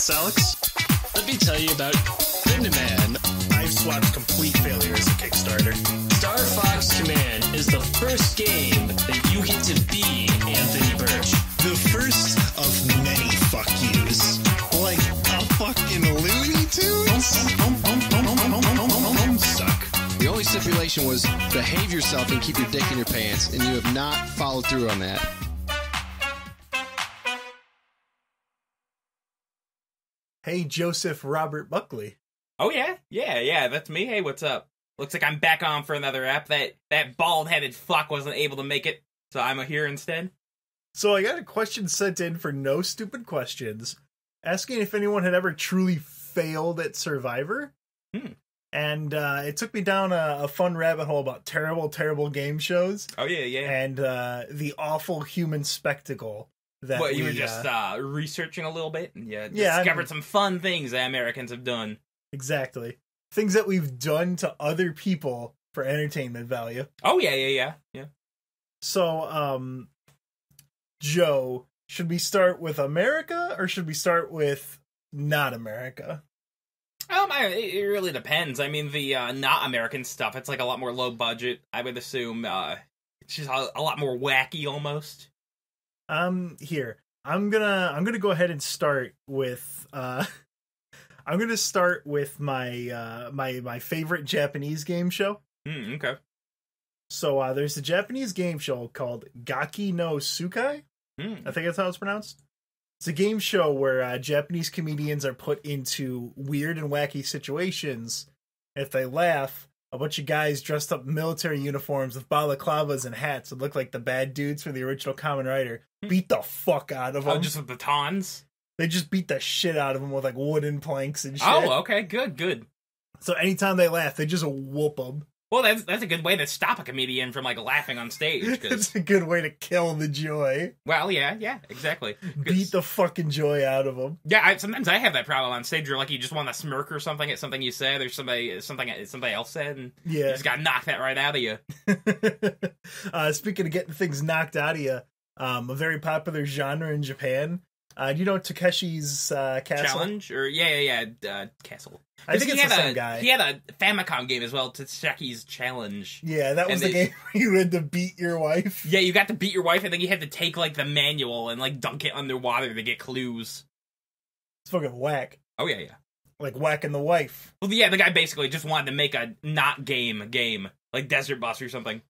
Yes, Alex? Let me tell you about Man. I've swapped complete failure as a Kickstarter. Star Fox Command is the first game that you get to be Anthony Birch. The first of many fuck yous. Like a fucking Looney Tunes? Suck. The only stipulation was behave yourself and keep your dick in your pants, and you have not followed through on that. Hey, Joseph Robert Buckley. Oh yeah, yeah, yeah. That's me. Hey, what's up? Looks like I'm back on for another app. That that bald headed fuck wasn't able to make it, so I'm here instead. So I got a question sent in for no stupid questions, asking if anyone had ever truly failed at Survivor. Hmm. And uh, it took me down a, a fun rabbit hole about terrible, terrible game shows Oh yeah, yeah. and uh, the awful human spectacle that what you we, were just uh, uh, researching a little bit, and you Yeah, I discovered mean- some fun things that Americans have done. exactly things that we've done to other people for entertainment value. Oh yeah, yeah, yeah, yeah. So, um, Joe, should we start with America or should we start with not America? Um, I, it it really depends. I mean, the uh, not American stuff, it's like a lot more low budget. I would assume. Uh, it's just a, a lot more wacky, almost. Um, here I'm gonna I'm gonna go ahead and start with uh, I'm gonna start with my uh my my favorite Japanese game show. Hmm, okay. So uh, there's a Japanese game show called Gaki no Tsukai. Hmm. I think that's how it's pronounced. It's a game show where uh, Japanese comedians are put into weird and wacky situations. If they laugh, a bunch of guys dressed up in military uniforms with balaclavas and hats that look like the bad dudes from the original Kamen Rider hmm. beat the fuck out of oh, them. Oh, just with batons. They just beat the shit out of them with like wooden planks and oh, shit. Oh, okay, good, good. So anytime they laugh, they just whoop them. Well, that's that's a good way to stop a comedian from like laughing on stage. it's a good way to kill the joy. well, yeah, yeah, exactly. Beat the fucking joy out of them. Yeah, I, sometimes I have that problem on stage. Where like you just want to smirk or something at something you said, or somebody something somebody else said, and you Yeah. just got to knock that right out of you. uh, speaking of getting things knocked out of you, um, a very popular genre in Japan. Uh, you know Takeshi's uh, Castle? Challenge or yeah, yeah, yeah, uh, Castle. I think it's the same a, guy. He had a Famicom game as well, Takeshi's Challenge. Yeah, that was And the they- game where you had to beat your wife. Yeah, you got to beat your wife, and then you had to take like the manual and like dunk it underwater to get clues. It's fucking whack. Oh yeah, yeah. Like whacking the wife. Well, yeah, the guy basically just wanted to make a not game game, like Desert Bus or something.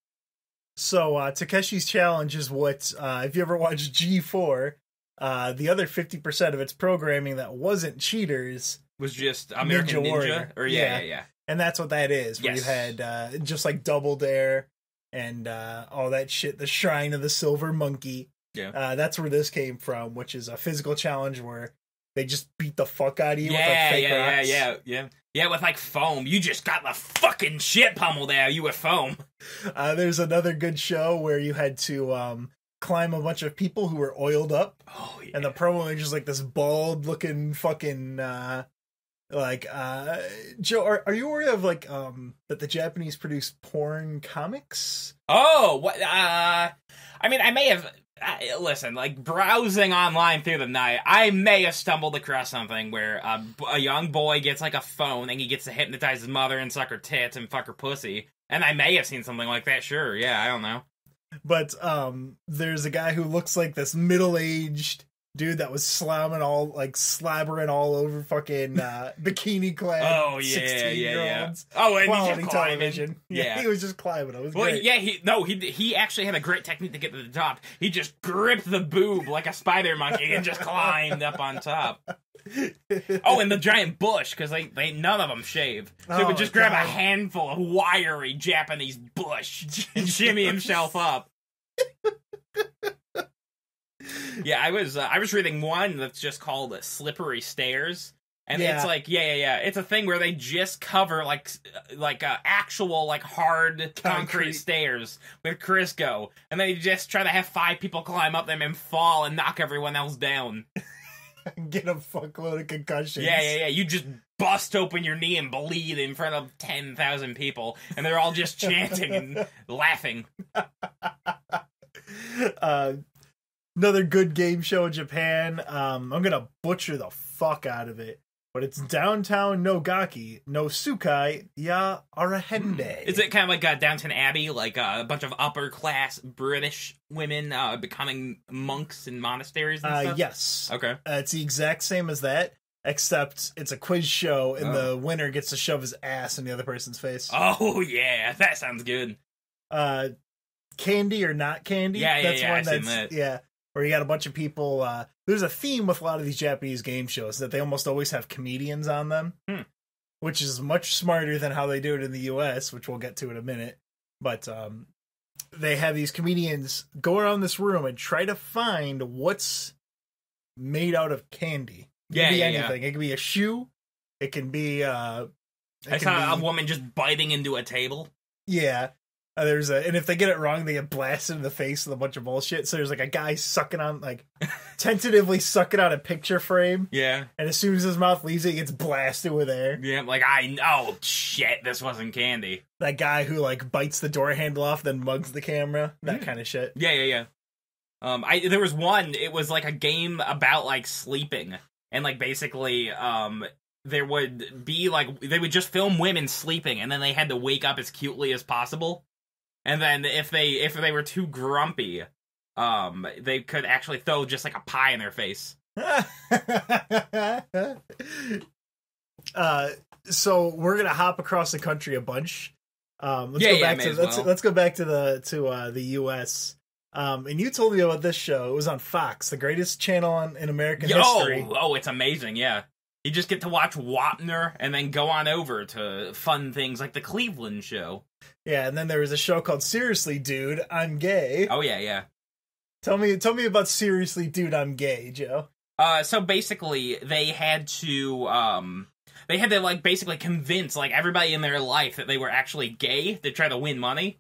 So uh, Takeshi's Challenge is what uh, if you ever watched G4, uh, the other fifty percent of its programming that wasn't cheaters, Was just American Ninja Ninja, Warrior. or yeah, Yeah. yeah, yeah. and that's what that is. Where Yes. you had uh, just like Double Dare and uh, all that shit. The Shrine of the Silver Monkey. Yeah. Uh, that's where this came from, which is a physical challenge where they just beat the fuck out of you Yeah, with like fake yeah, rocks. yeah, yeah, yeah. Yeah, with like foam. You just got the fucking shit pummeled out you with foam. Uh, there's another good show where you had to um, climb a bunch of people who were oiled up, Oh yeah. and the promo is just like this bald looking fucking uh, like uh, Joe. Are, are you aware of like um, that the Japanese produce porn comics? oh, what? Uh, I mean, I may have. Uh, listen, like browsing online through the night, I may have stumbled across something where a, a young boy gets like a phone and he gets to hypnotize his mother and suck her tits and fuck her pussy. And I may have seen something like that. Sure, yeah, I don't know. But um, there's a guy who looks like this middle aged dude that was slamming all like slabbering all over fucking uh, bikini clad. Oh yeah, 16 yeah, yeah. Oh, and Quality television. Yeah, Yeah. he was just climbing. It was Well, great. yeah, he no, he he actually had a great technique to get to the top. He just gripped the boob like a spider monkey and just climbed up on top. Oh, and the giant bush because they they none of them shave, so he Oh, would just grab God. a handful of wiry Japanese bush and shimmy himself up. Yeah, I was uh, I was reading one that's just called uh, "Slippery Stairs." And Yeah. it's like, yeah, yeah, yeah. It's a thing where they just cover like, like uh, actual like hard concrete. Concrete. stairs with Crisco, and they just try to have five people climb up them and fall and knock everyone else down. Get a fuckload of concussions. Yeah, yeah, yeah. You just bust open your knee and bleed in front of ten thousand people, and they're all just chanting and laughing. uh, another good game show in Japan. Um, I'm gonna butcher the fuck out of it, but it's downtown no Gaki no Tsukai ya Arahende. Is it kind of like uh, Downton Abbey, like uh, a bunch of upper class British women uh, becoming monks in monasteries and Uh, stuff? yes, Okay. uh, it's the exact same as that, except it's a quiz show, and Oh. the winner gets to shove his ass in the other person's face. Oh yeah, that sounds good. uh candy or not candy Yeah, yeah, that's yeah, one I've seen that's that. yeah where you got a bunch of people uh there's a theme with a lot of these japanese game shows that they almost always have comedians on them Hmm. which is much smarter than how they do it in the us which we'll get to in a minute but um they have these comedians go around this room and try to find what's made out of candy it Yeah, can be yeah, yeah. anything it can be a shoe it can be uh it I can saw be- a woman just biting into a table. yeah. Uh, there's a, and if they get it wrong, they get blasted in the face with a bunch of bullshit. So there's like a guy sucking on, like, tentatively sucking on a picture frame, Yeah, and as soon as his mouth leaves it, he gets blasted with air. yeah. Like I know, shit, this wasn't candy. That guy who like bites the door handle off, then mugs the camera, that Mm. kind of shit. Yeah, yeah, yeah. Um, I there was one. It was like a game about like sleeping, and like basically, um, there would be like they would just film women sleeping, and then they had to wake up as cutely as possible. And then if they if they were too grumpy, um, they could actually throw just like a pie in their face. uh, so we're gonna hop across the country a bunch. Um, let's Yeah, go yeah, back may to let's well. let's go back to the to uh, the U.S. Um, and you told me about this show. It was on Fox, the greatest channel on, in American Yo, history. oh, it's amazing. Yeah, you just get to watch Wapner and then go on over to fun things like the Cleveland show. Yeah, and then there was a show called Seriously, Dude, I'm Gay. Oh yeah, yeah. Tell me, tell me about Seriously, Dude, I'm Gay, Joe. Uh, so basically, they had to, um, they had to like basically convince like everybody in their life that they were actually gay to try to win money,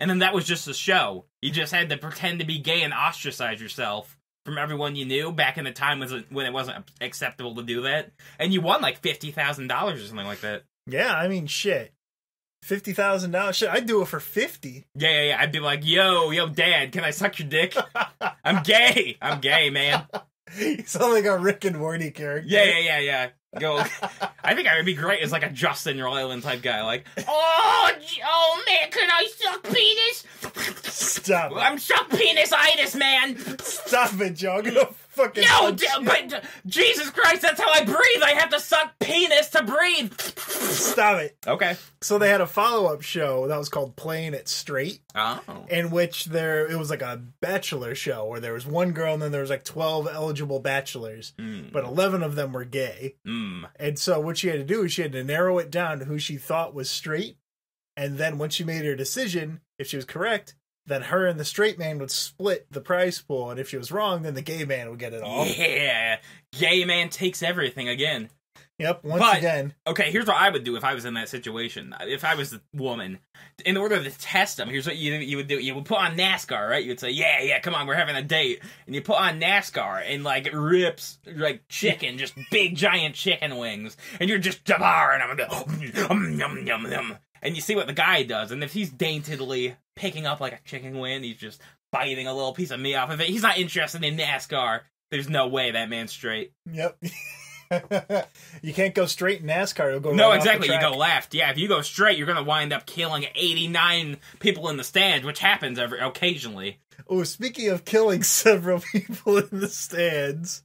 and then that was just the show. You just had to pretend to be gay and ostracize yourself from everyone you knew back in the time was when it wasn't acceptable to do that, and you won like fifty thousand dollars or something like that. Yeah, I mean, shit, fifty thousand dollars. Shit, I'd do it for fifty. Yeah, yeah, yeah. I'd be like, yo, yo, dad, can I suck your dick? I'm gay. I'm gay, man. you sound like a Rick and Morty character. Yeah, yeah, yeah, yeah. Go. I think I would be great as like a Justin Roiland type guy. Like, oh, oh man, can I suck penis? Stop it! I'm suck penisitis, man. Stop it, Joe! I'm gonna fucking No, d- but Jesus Christ, that's how I breathe. I have to suck penis to breathe. Stop it. Okay. So they had a follow up show that was called Playing It Straight. Oh. in which there it was like a bachelor show where there was one girl and then there was like 12 eligible bachelors Mm. but 11 of them were gay Mm. and so what she had to do is she had to narrow it down to who she thought was straight and then once she made her decision if she was correct then her and the straight man would split the prize pool and if she was wrong then the gay man would get it all Yeah, gay man takes everything again. yep once But- again Okay, here's what I would do if I was in that situation. If I was the woman, in order to test them, here's what you you would do. You would put on NASCAR, right? You would say, "Yeah, yeah, come on, we're having a date," and you put on NASCAR and like rips like chicken, just big giant chicken wings, and you're just devouring them, um, yum, yum, yum. And you see what the guy does, and if he's daintily picking up like a chicken wing, he's just biting a little piece of meat off of it. He's not interested in NASCAR. There's no way that man's straight. yep you can't go straight in nascar you'll go No, right exactly. You go left. Yeah, if you go straight, you're gonna wind up killing 89 people in the stands, which happens every occasionally. Oh, speaking of killing several people in the stands,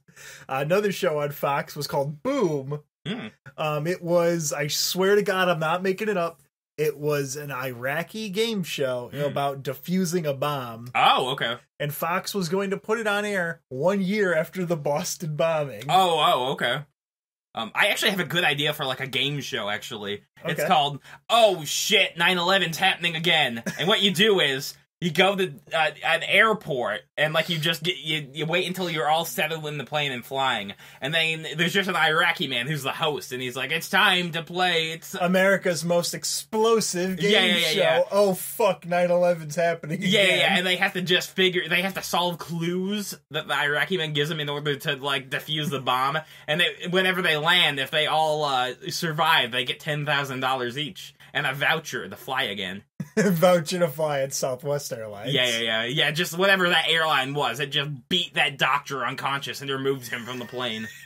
another show on Fox was called Boom. Hmm. Um, it was, I swear to God, I'm not making it up. It was an Iraqi game show Hmm. about defusing a bomb, Oh, okay. and Fox was going to put it on air one year after the Boston bombing. Oh, oh, okay. Um, I actually have a good idea for like a game show. Actually, it's called "Oh shit, 9/11's happening again." And what you do is you go to uh, an airport and like you just get you, you wait until you're all settled in the plane and flying, and then there's just an Iraqi man who's the host, and he's like, "It's time to play." It's America's most explosive game Yeah, yeah, yeah, show. yeah. Oh fuck, 9/11's happening. Yeah, yeah, again. yeah, and they have to just figure. They have to solve clues that the Iraqi man gives them in order to like defuse the bomb. And they, whenever they land, if they all uh, survive, they get ten thousand dollars each and a voucher to fly again. vouching to fly at Southwest Airlines. Yeah, yeah, yeah, yeah. Just whatever that airline was, it just beat that doctor unconscious and removed him from the plane.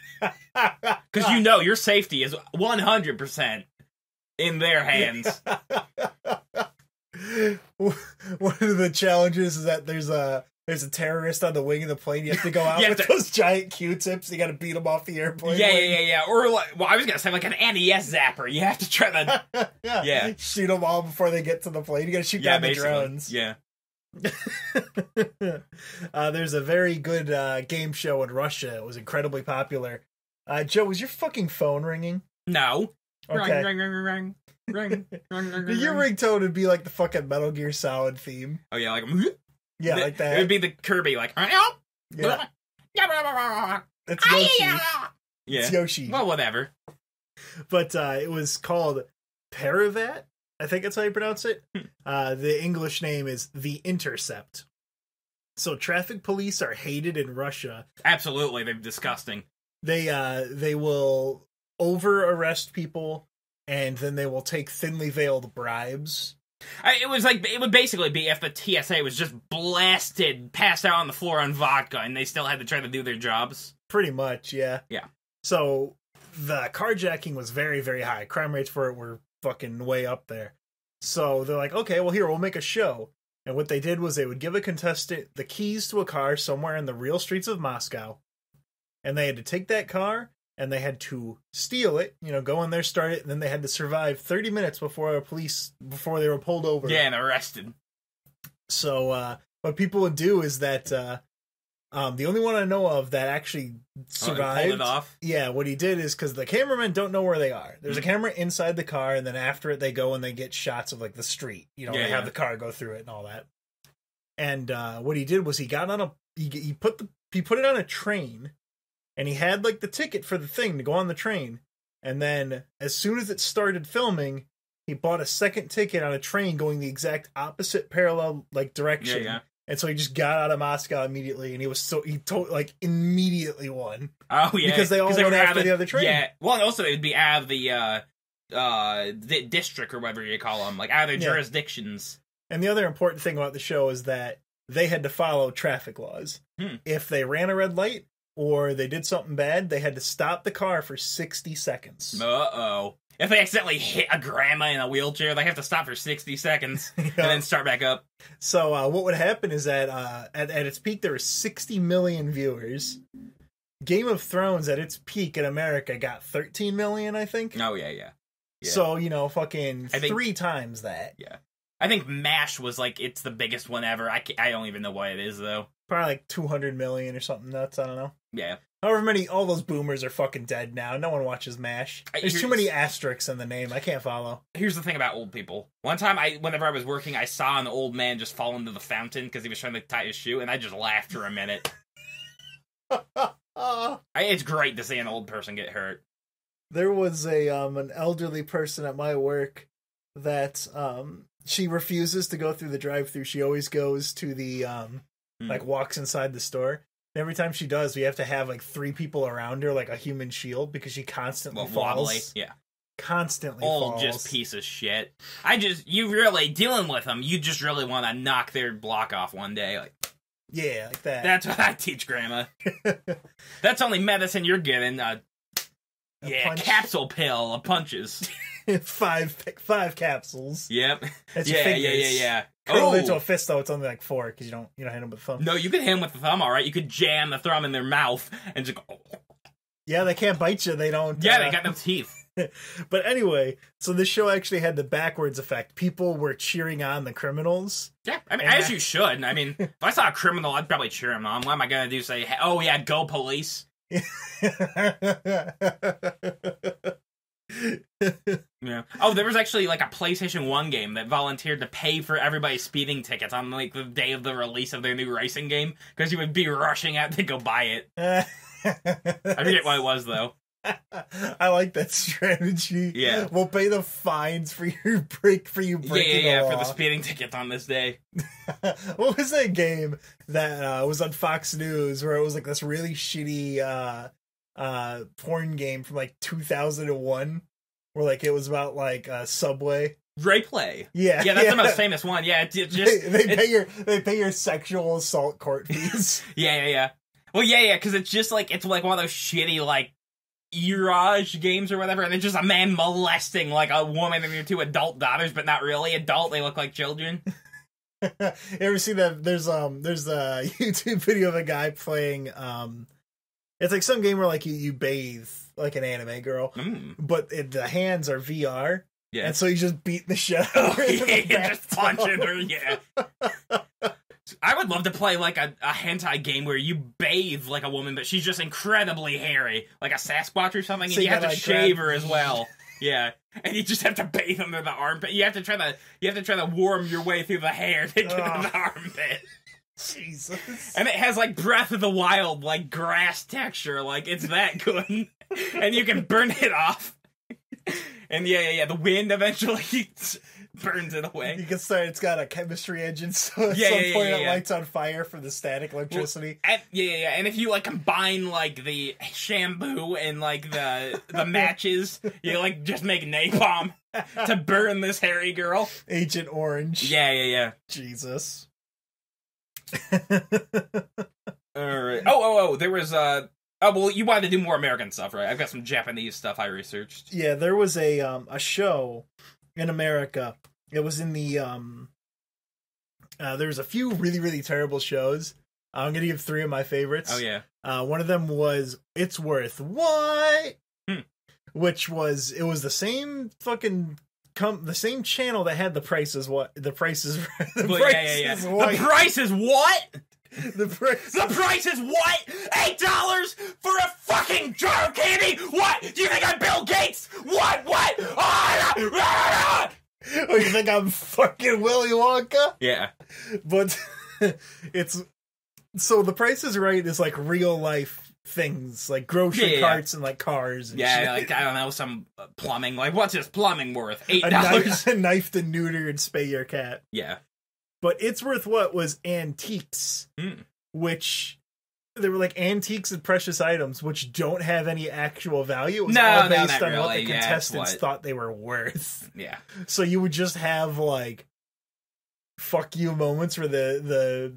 Because you know your safety is one hundred percent in their hands. One of the challenges is that there's a there's a terrorist on the wing of the plane. You have to go out with to- those giant Q-tips. You got to beat them off the airplane. Yeah, yeah, wing. yeah, yeah. Or like, well, I was gonna say like an NES zapper. You have to try to, yeah. Yeah. Shoot them all before they get to the plane. You got to shoot yeah, down the drones. yeah. uh, there's a very good uh, game show in Russia. It was incredibly popular. Uh, Joe, was your fucking phone ringing? No. Okay. Ring, ring, ring, ring, ring, ring, ring, ring, ring. Your ringtone would be like the fucking Metal Gear Solid theme. Oh yeah, like Yeah, like that. It would be the Kirby like. yeah, Yeah. it's Yoshi. It's Yoshi. Well, whatever. but uh, it was called Paravat. I think that's how you pronounce it. Hmm. Uh, the English name is the Intercept. So traffic police are hated in Russia. Absolutely, they're disgusting. They uh, they will over arrest people, and then they will take thinly veiled bribes. I, it was like it would basically be if the TSA was just blasted, passed out on the floor on vodka, and they still had to try to do their jobs. Pretty much, yeah. Yeah. So the carjacking was very, very high. Crime rates for it were fucking way up there. So they're like, okay, well, here, we'll make a show. And what they did was they would give a contestant the keys to a car somewhere in the real streets of Moscow. And they had to take that car and they had to steal it, you know, go in there, start it, and then they had to survive 30 minutes before the police, before they were pulled over. Yeah, and arrested. So uh, what people would do is that uh, um, the only one I know of that actually Oh, survived. off. Yeah, what he did is because the cameramen don't know where they are. There's Mhm. a camera inside the car, and then after it, they go and they get shots of like the street. You know, Yeah, they have the car go through it and all that. And uh, what he did was he got on a he, he put the he put it on a train, and he had like the ticket for the thing to go on the train. And then as soon as it started filming, he bought a second ticket on a train going the exact opposite parallel like direction. Yeah, yeah. And so he just got out of Moscow immediately, and he was so he told like immediately won. Oh yeah, Because they all went out after of the other train. Yeah, well, and also it would be out of the uh, uh, di- district or whatever you call them, like out of their Yeah. jurisdictions. And the other important thing about the show is that they had to follow traffic laws. Hmm. If they ran a red light or they did something bad, they had to stop the car for 60 seconds. Uh oh. If they accidentally hit a grandma in a wheelchair, they have to stop for sixty seconds and then start back up. So uh, what would happen is that uh, at, at its peak, there were 60 million viewers. Game of Thrones at its peak in America got 13 million, I think. Oh yeah, yeah. yeah. So, you know, fucking I think- three times that. Yeah. I think Mash was like it's the biggest one ever. I I don't even know why it is though. Probably like 200 million or something nuts. I don't know. Yeah. However many, all those boomers are fucking dead now. No one watches MASH. I- There's too many asterisks in the name. I can't follow. Here's the thing about old people. One time, I whenever I was working, I saw an old man just fall into the fountain because he was trying to tie his shoe, and I just laughed for a minute. I, it's great to see an old person get hurt. there was a um an elderly person at my work that um she refuses to go through the drive-through. She always goes to the um Hmm. like walks inside the store. And every time she does, we have to have like three people around her, like a human shield, because she constantly Well, falls. wobbly, yeah. Constantly All falls. just piece of shit. I just you really dealing with them. You just really want to knock their block off one day. Like Yeah, like that. that's what I teach Grandma. That's only medicine you're getting. Uh, A yeah, punch. capsule pill of punches. five five capsules. Yep. That's yeah, yeah, yeah, yeah. Curled Oh. into a fist though, it's only like four because you don't you don't hit them with thumb. No, you could hit him with the thumb, all right. You could jam the thumb in their mouth and just go. Yeah, they can't bite you. They don't. Yeah, uh, they got no teeth. But anyway, so this show actually had the backwards effect. People were cheering on the criminals. Yeah, I mean, as that- you should. I mean, if I saw a criminal, I'd probably cheer him on. What am I gonna do? Say, oh yeah, go police. Yeah. Oh, there was actually like a PlayStation One game that volunteered to pay for everybody's speeding tickets on like the day of the release of their new racing game because you would be rushing out to go buy it. I forget what it was though. I like that strategy. Yeah. we'll pay the fines for your break for you breaking yeah, yeah, the for the speeding tickets on this day. what was that game that uh, was on Fox News where it was like this really shitty uh, uh, porn game from like 2001 where like it was about like uh, Subway RapeLay. Yeah, Yeah, that's the most famous one. Yeah, it's They, just they it's- pay your they pay your sexual assault court fees. yeah, yeah, yeah. Well, yeah, yeah, because it's just like it's like one of those shitty like eroge games or whatever, and it's just a man molesting like a woman and their two adult daughters, but not really adult. They look like children. you ever see that? There's um there's a YouTube video of a guy playing um, it's like some game where like you you bathe like an anime girl, Mm, but it, the hands are VR, yeah. and so you just beat the shit out of her. in the yeah, just punching her. Yeah. I would love to play like a, a hentai game where you bathe like a woman, but she's just incredibly hairy, like a Sasquatch or something, So and you you have to like, shave her as well. Yeah, and you just have to bathe under the armpit. You have to try to you have to try to warm your way through the hair to get to the armpit. Jesus. And it has like Breath of the Wild, like grass texture, like it's that good. and you can burn it off. And yeah, yeah, yeah. The wind eventually burns it away. You can start. It's got a chemistry engine, so at Yeah, some yeah, point yeah, it lights on fire from the static electricity. And, yeah, yeah, yeah. And if you like combine like the shampoo and like the the matches, you like just make napalm to burn this hairy girl. Agent Orange. Yeah, yeah, yeah. Jesus. All right. Oh, oh, oh. There was uh. Oh well, you wanted to do more American stuff, right? I've got some Japanese stuff I researched. yeah, there was a um a show in America. It was in the um. Uh, there's a few really really terrible shows. I'm gonna give three of my favorites. Oh yeah. Uh, one of them was It's Worth What, Hmm. which was it was the same fucking com- the same channel that had the prices what the prices the Well, price yeah, yeah, yeah. The price is what? the price The price is what? Eight dollars for a fucking jar of candy? What? Do you think I'm Bill Gates? What? What? Ah. oh, you think I'm fucking Willy Wonka? Yeah. But it's so the price is right is like real life things like grocery Yeah, yeah, yeah. carts and like cars and Yeah, shit. like I don't know, some uh, plumbing. Like, what's this plumbing worth? Eight dollars. knife, a knife to neuter and spay your cat. Yeah. But it's worth what was antiques, Hmm. which they were like antiques and precious items, which don't have any actual value. It was No, all based not on what really. the Yeah, contestants what- thought they were worth. Yeah. So you would just have like fuck you moments where the the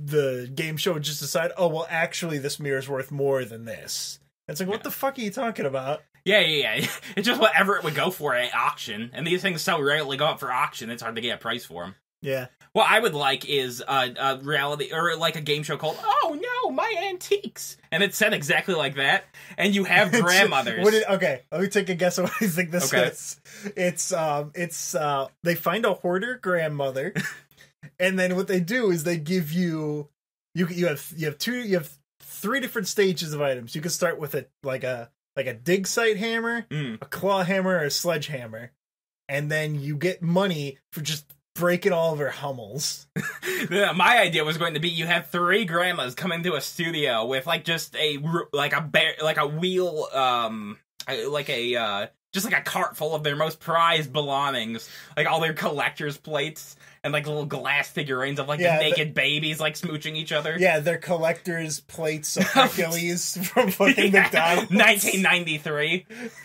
the game show would just decide, oh well, actually this mirror's worth more than this. It's like, what Yeah. the fuck are you talking about? Yeah, yeah, yeah. It's just whatever it would go for at auction, and these things so rarely go up for auction. It's hard to get a price for them. Yeah, What I would like is a, a reality or like a game show called "Oh No, My Antiques," and it's set exactly like that. And you have grandmothers. What okay, let me take a guess on what you think this Okay. is. It's um, it's uh, they find a hoarder grandmother, and then what they do is they give you you you have you have two you have three different stages of items. You can start with a like a like a dig site hammer, Mm. a claw hammer, or a sledgehammer, and then you get money for just breaking all of her Hummels. Yeah, my idea was going to be you have three grandmas come into a studio with like just a like a bear like a wheel um like a uh just like a cart full of their most prized belongings like all their collectors plates and like little glass figurines of like Yeah, the the- naked babies like smooching each other Yeah, they're collectors' plates of Hercules from fucking McDonald's. 1993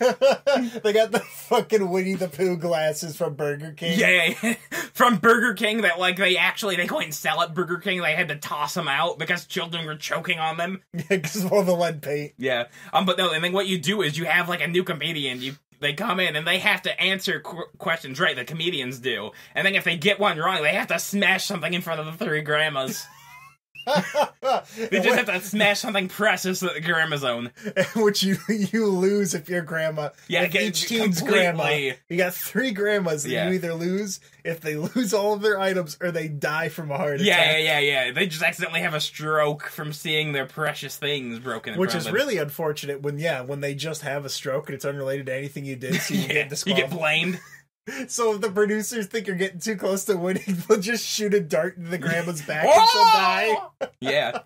they got the fucking Winnie the Pooh glasses from Burger King. yeah, yeah. from Burger King that like they actually they couldn't sell at Burger King they had to toss them out because children were choking on them Yeah, because of all the lead paint. Yeah. Um. But no. And then what you do is you have like a new comedian. You they come in and they have to answer qu- questions right. The comedians do. And then if they get one wrong, they have to smash something in front of the three grandmas. They just have to smash something precious that the grandmas own. Which you you lose if your grandma. Yeah, get- each team's grandma. You got three grandmas that Yeah. you either lose if they lose all of their items or they die from a heart Yeah, attack. yeah, yeah, yeah. They just accidentally have a stroke from seeing their precious things broken. In Which is them. really unfortunate when yeah when they just have a stroke and it's unrelated to anything you did, so you Yeah, get you get blamed. So if the producers think you're getting too close to winning, they'll just shoot a dart into the grandma's back and she'll die. yeah.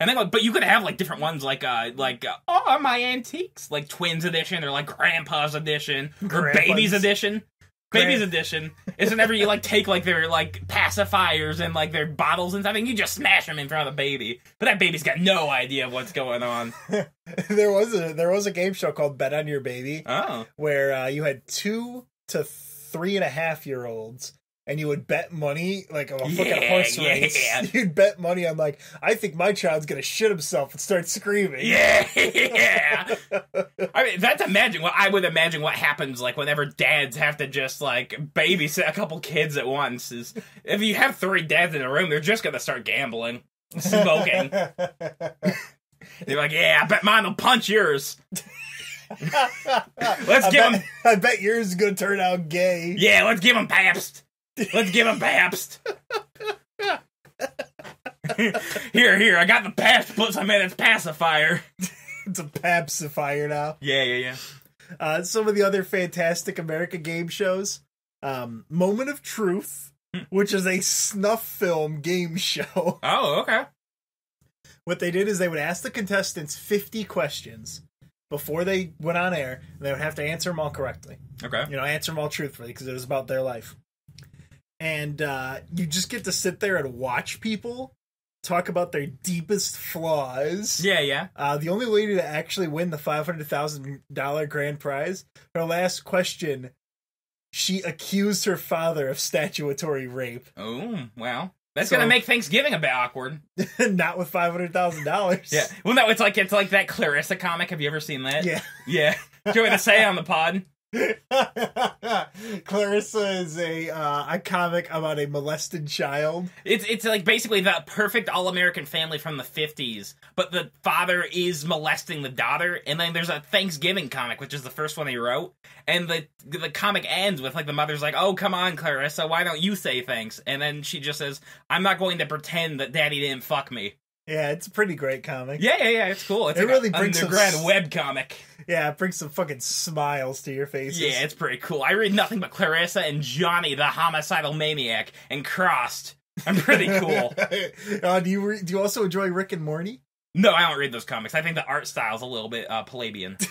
And then, but you could have like different ones, like uh, like uh, oh my antiques, like twins edition, or like grandpa's edition, or Grandpa's- baby's edition. Baby's edition is whenever you like take like their like pacifiers and like their bottles and something, you just smash them in front of the baby. But that baby's got no idea what's going on. there was a there was a game show called Bet on Your Baby Oh, where uh, you had two to three and a half year olds and you would bet money like a fucking Yeah, horse yeah. race. You'd bet money on like, I think my child's gonna shit himself and start screaming. Yeah, yeah. I mean, that's imagine what I would imagine what happens like whenever dads have to just like babysit a couple kids at once. Is if you have three dads in a room, they're just gonna start gambling, smoking. They're like, yeah, I bet mine will punch yours. Let's I give bet, him, I bet yours is gonna turn out gay. yeah, let's give him Pabst. Let's give him Pabst. here, here, I got the Pabst. Put some in its pacifier. It's a pacifier now. Yeah, yeah, yeah. Uh, some of the other fantastic American game shows. Um, Moment of Truth, which is a snuff film game show. Oh, okay. What they did is they would ask the contestants 50 questions before they went on air, and they would have to answer them all correctly. Okay. You know, answer them all truthfully because it was about their life. And uh, you just get to sit there and watch people talk about their deepest flaws. Yeah, yeah. Uh, the only lady to actually win the five hundred thousand dollar grand prize, her last question, she accused her father of statutory rape. Oh, well. That's So- gonna make Thanksgiving a bit awkward. Not with five hundred thousand dollars. Yeah. Well, no, it's like it's like that Clarissa comic. Have you ever seen that? yeah. Yeah. Do you want to say on the pod? Clarissa is a uh, a comic about a molested child. It's it's like basically the perfect all American family from the fifties, but the father is molesting the daughter, and then there's a Thanksgiving comic, which is the first one he wrote, and the the comic ends with like the mother's like, "Oh, come on, Clarissa, why don't you say thanks?" And then she just says, "I'm not going to pretend that Daddy didn't fuck me." Yeah, it's a pretty great comic. Yeah, yeah, yeah. It's cool. It's It like really brings some undergrad s- web comic. Yeah, it brings some fucking smiles to your faces. Yeah, it's pretty cool. I read nothing but Clarissa and Johnny, the homicidal maniac, and Crossed. I'm pretty cool. uh, do you re- do you also enjoy Rick and Morty? no, I don't read those comics. I think the art style's a little bit uh, Palladian.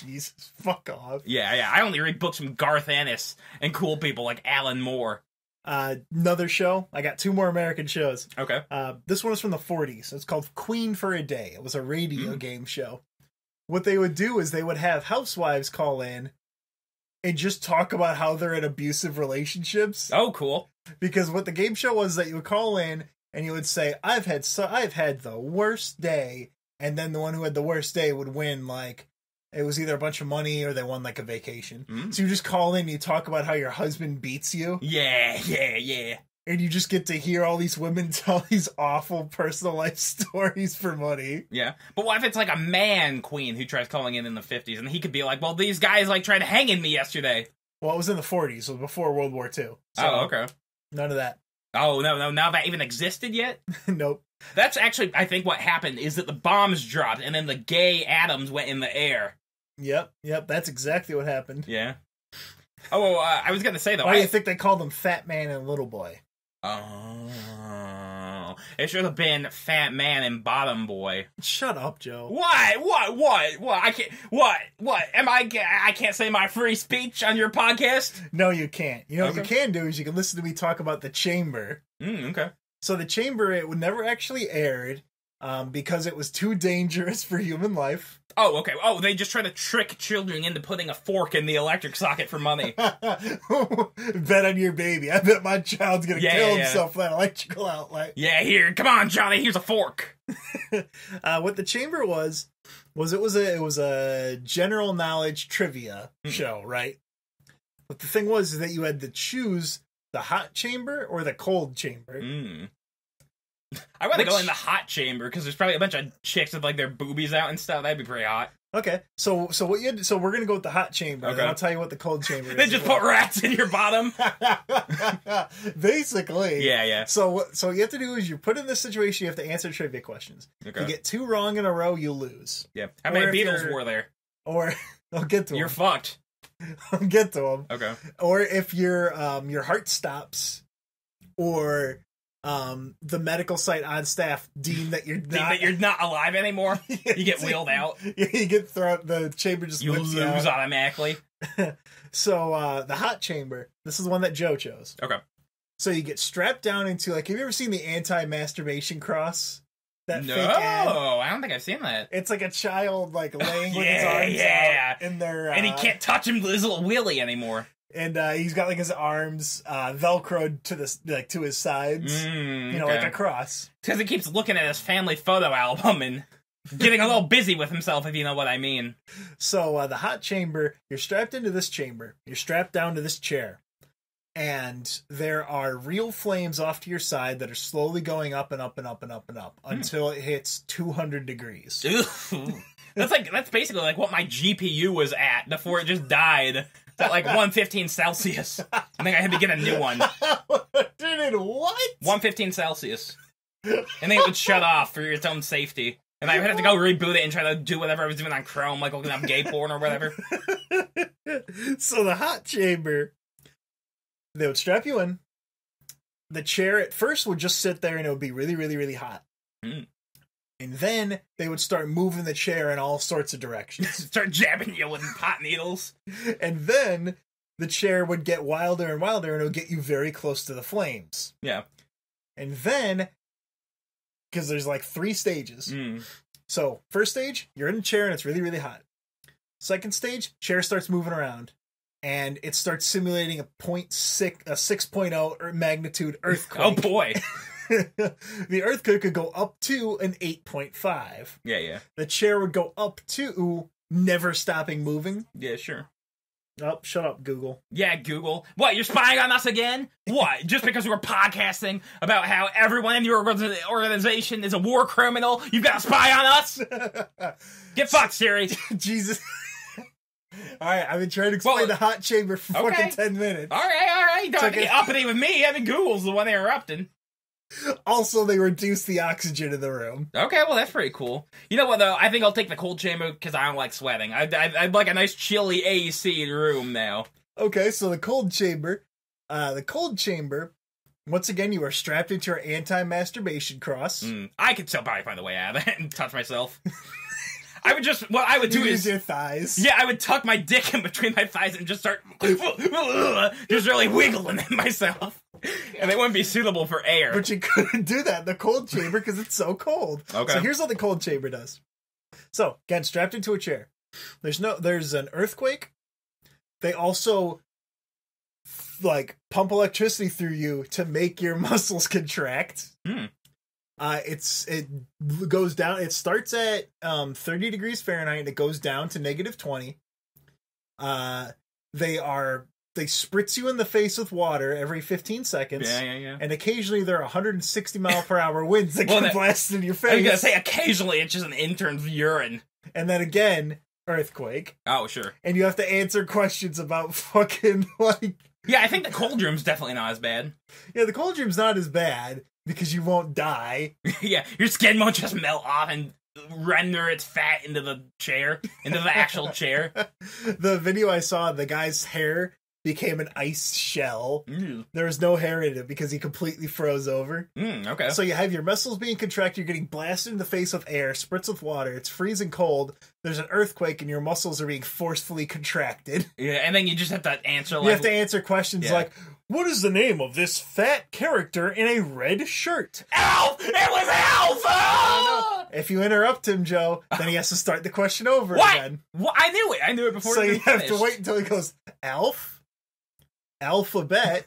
Jesus, fuck off. yeah, yeah. I only read books from Garth Ennis and cool people like Alan Moore. Uh, another show. I got two more American shows. Okay. Uh, this one is from the 40s. It's called Queen for a Day. It was a radio Mm. game show. What they would do is they would have housewives call in and just talk about how they're in abusive relationships. Oh, cool. Because what the game show was that you would call in and you would say, "I've had so I've had the worst day," and then the one who had the worst day would win like it was either a bunch of money or they won like a vacation. Mm. So you just call in, and you talk about how your husband beats you, Yeah, yeah, yeah. and you just get to hear all these women tell these awful personal life stories for money. Yeah. But what if it's like a man queen who tries calling in in the 50s and he could be like, well, these guys like tried hanging me yesterday. Well, it was in the 40s, so before World War II. So oh, okay. None of that. Oh, no, no. Now that even existed yet? nope. That's actually, I think, what happened is that the bombs dropped and then the gay atoms went in the air. Yep. Yep. That's exactly what happened. Yeah. Oh, uh, I was gonna say though. Why do you think they called them Fat Man and Little Boy? oh, it should have been Fat Man and Bottom Boy. Shut up, Joe. What? What? What? What? I can't. What? What? Am I? I can't say my free speech on your podcast. No, you can't. You know what you can do is you can listen to me talk about the Chamber. Mm, okay. So the Chamber it would never actually aired um, because it was too dangerous for human life. Oh, okay. Oh, they just try to trick children into putting a fork in the electric socket for money. bet on your baby. I bet my child's gonna Yeah, kill yeah, yeah. himself with that electrical outlet. yeah, here, come on, Johnny. Here's a fork. Uh, what the chamber was was it was a it was a general knowledge trivia Hmm. show, right? But the thing was is that you had to choose the hot chamber or the cold chamber. Mm. I want to go in the hot chamber because there's probably a bunch of chicks with like their boobies out and stuff. That'd be pretty hot. Okay, so so what you so we're gonna go with the hot chamber. and Okay. I'll tell you what the cold chamber is. They just as put rats in your bottom. Basically, yeah, yeah. So what so what you have to do is you put in this situation. You have to answer trivia questions. If Okay. you get two wrong in a row, you lose. yeah. How or many Beatles were there? Or I'll get to You're them. fucked. I'll get to them. Okay. or if your um your heart stops or um the medical site on staff deem that you're not that you're not alive anymore. You get wheeled out. you get thrown the chamber just You lose you automatically. so uh the hot chamber this is the one that joe chose Okay. so you get strapped down into like have you ever seen the anti-masturbation cross that no, I don't think I've seen that. it's like a child like laying with his arms yeah. out in their uh, And he can't touch him with his little willy anymore. And uh, he's got like his arms uh, velcroed to the like to his sides, Mm, you know, like a cross. Because he keeps looking at his family photo album and getting a little busy with himself, if you know what I mean. So uh, the hot chamber, you're strapped into this chamber. You're strapped down to this chair, and there are real flames off to your side that are slowly going up and up and up and up and up until it hits 200 degrees. Ooh. That's like that's basically like what my GPU was at before it just died. At like 115 Celsius. I think I had to get a new one. Did it what? 115 Celsius. And then it would shut off for its own safety. And I would have to go reboot it and try to do whatever I was doing on Chrome, like looking up gay porn or whatever. so the hot chamber, they would strap you in. The chair at first would just sit there and it would be really, really, really hot. Mm. And then they would start moving the chair in all sorts of directions. Start jabbing you with pot needles. and then the chair would get wilder and wilder and it would get you very close to the flames. Yeah. And then, because there's like three stages. Mm. So, first stage, you're in a chair and it's really, really hot. Second stage, chair starts moving around and it starts simulating a point six, a 6.0 er- magnitude earthquake. Oh boy. the earthquake could go up to an 8.5. Yeah, yeah. The chair would go up to never stopping moving. Yeah, sure. Oh, shut up, Google. Yeah, Google. What, you're spying on us again? What? Just because we were podcasting about how everyone in your organization is a war criminal, you've got to spy on us? Get fucked, Siri. Jesus. All right, I've been trying to explain Well, the hot chamber for okay. fucking 10 minutes. All right, all right. Don't okay. get uppity with me. I mean, Google's the one interrupting. Also, they reduce the oxygen in the room. Okay, well, that's pretty cool. You know what, though? I think I'll take the cold chamber because I don't like sweating. I'd, I'd, I'd like a nice chilly AC room now. Okay, so the cold chamber. Uh, the cold chamber. Once again, you are strapped into your anti-masturbation cross. Mm, I could still probably find a way out of it and touch myself. I would just, what I would do use is. your thighs. Yeah, I would tuck my dick in between my thighs and just start just really wiggling it myself. And they wouldn't be suitable for air. But you couldn't do that in the cold chamber because it's so cold. Okay. So here's what the cold chamber does. So again, strapped into a chair. There's no there's an earthquake. They also like pump electricity through you to make your muscles contract. Hmm. Uh, it's it goes down. It starts at um 30 degrees Fahrenheit. And it goes down to negative 20. Uh, they are they spritz you in the face with water every 15 seconds. yeah, yeah, yeah. And occasionally there are 160 mile per hour winds that Well, can that- blast in your face. I was gonna say occasionally it's just an intern's urine. and then again, earthquake. Oh, sure. And you have to answer questions about fucking like Yeah, I think the cold room's definitely not as bad. yeah, the cold room's not as bad because you won't die. yeah, your skin won't just melt off and render its fat into the chair, into the actual chair. the video I saw, the guy's hair became an ice shell. Mm, There was no hair in it because he completely froze over. mm, okay. So you have your muscles being contracted, you're getting blasted in the face with air, spritz with water, it's freezing cold, there's an earthquake, and your muscles are being forcefully contracted. yeah, and then you just have to answer like You have to answer questions Yeah. like, What is the name of this fat character in a red shirt? Alf! It was Alf! Ah! If you interrupt him, Joe, then he has to start the question over What? again. What? I knew it. I knew it before. So you even have to wait until he goes, Alf? Alphabet?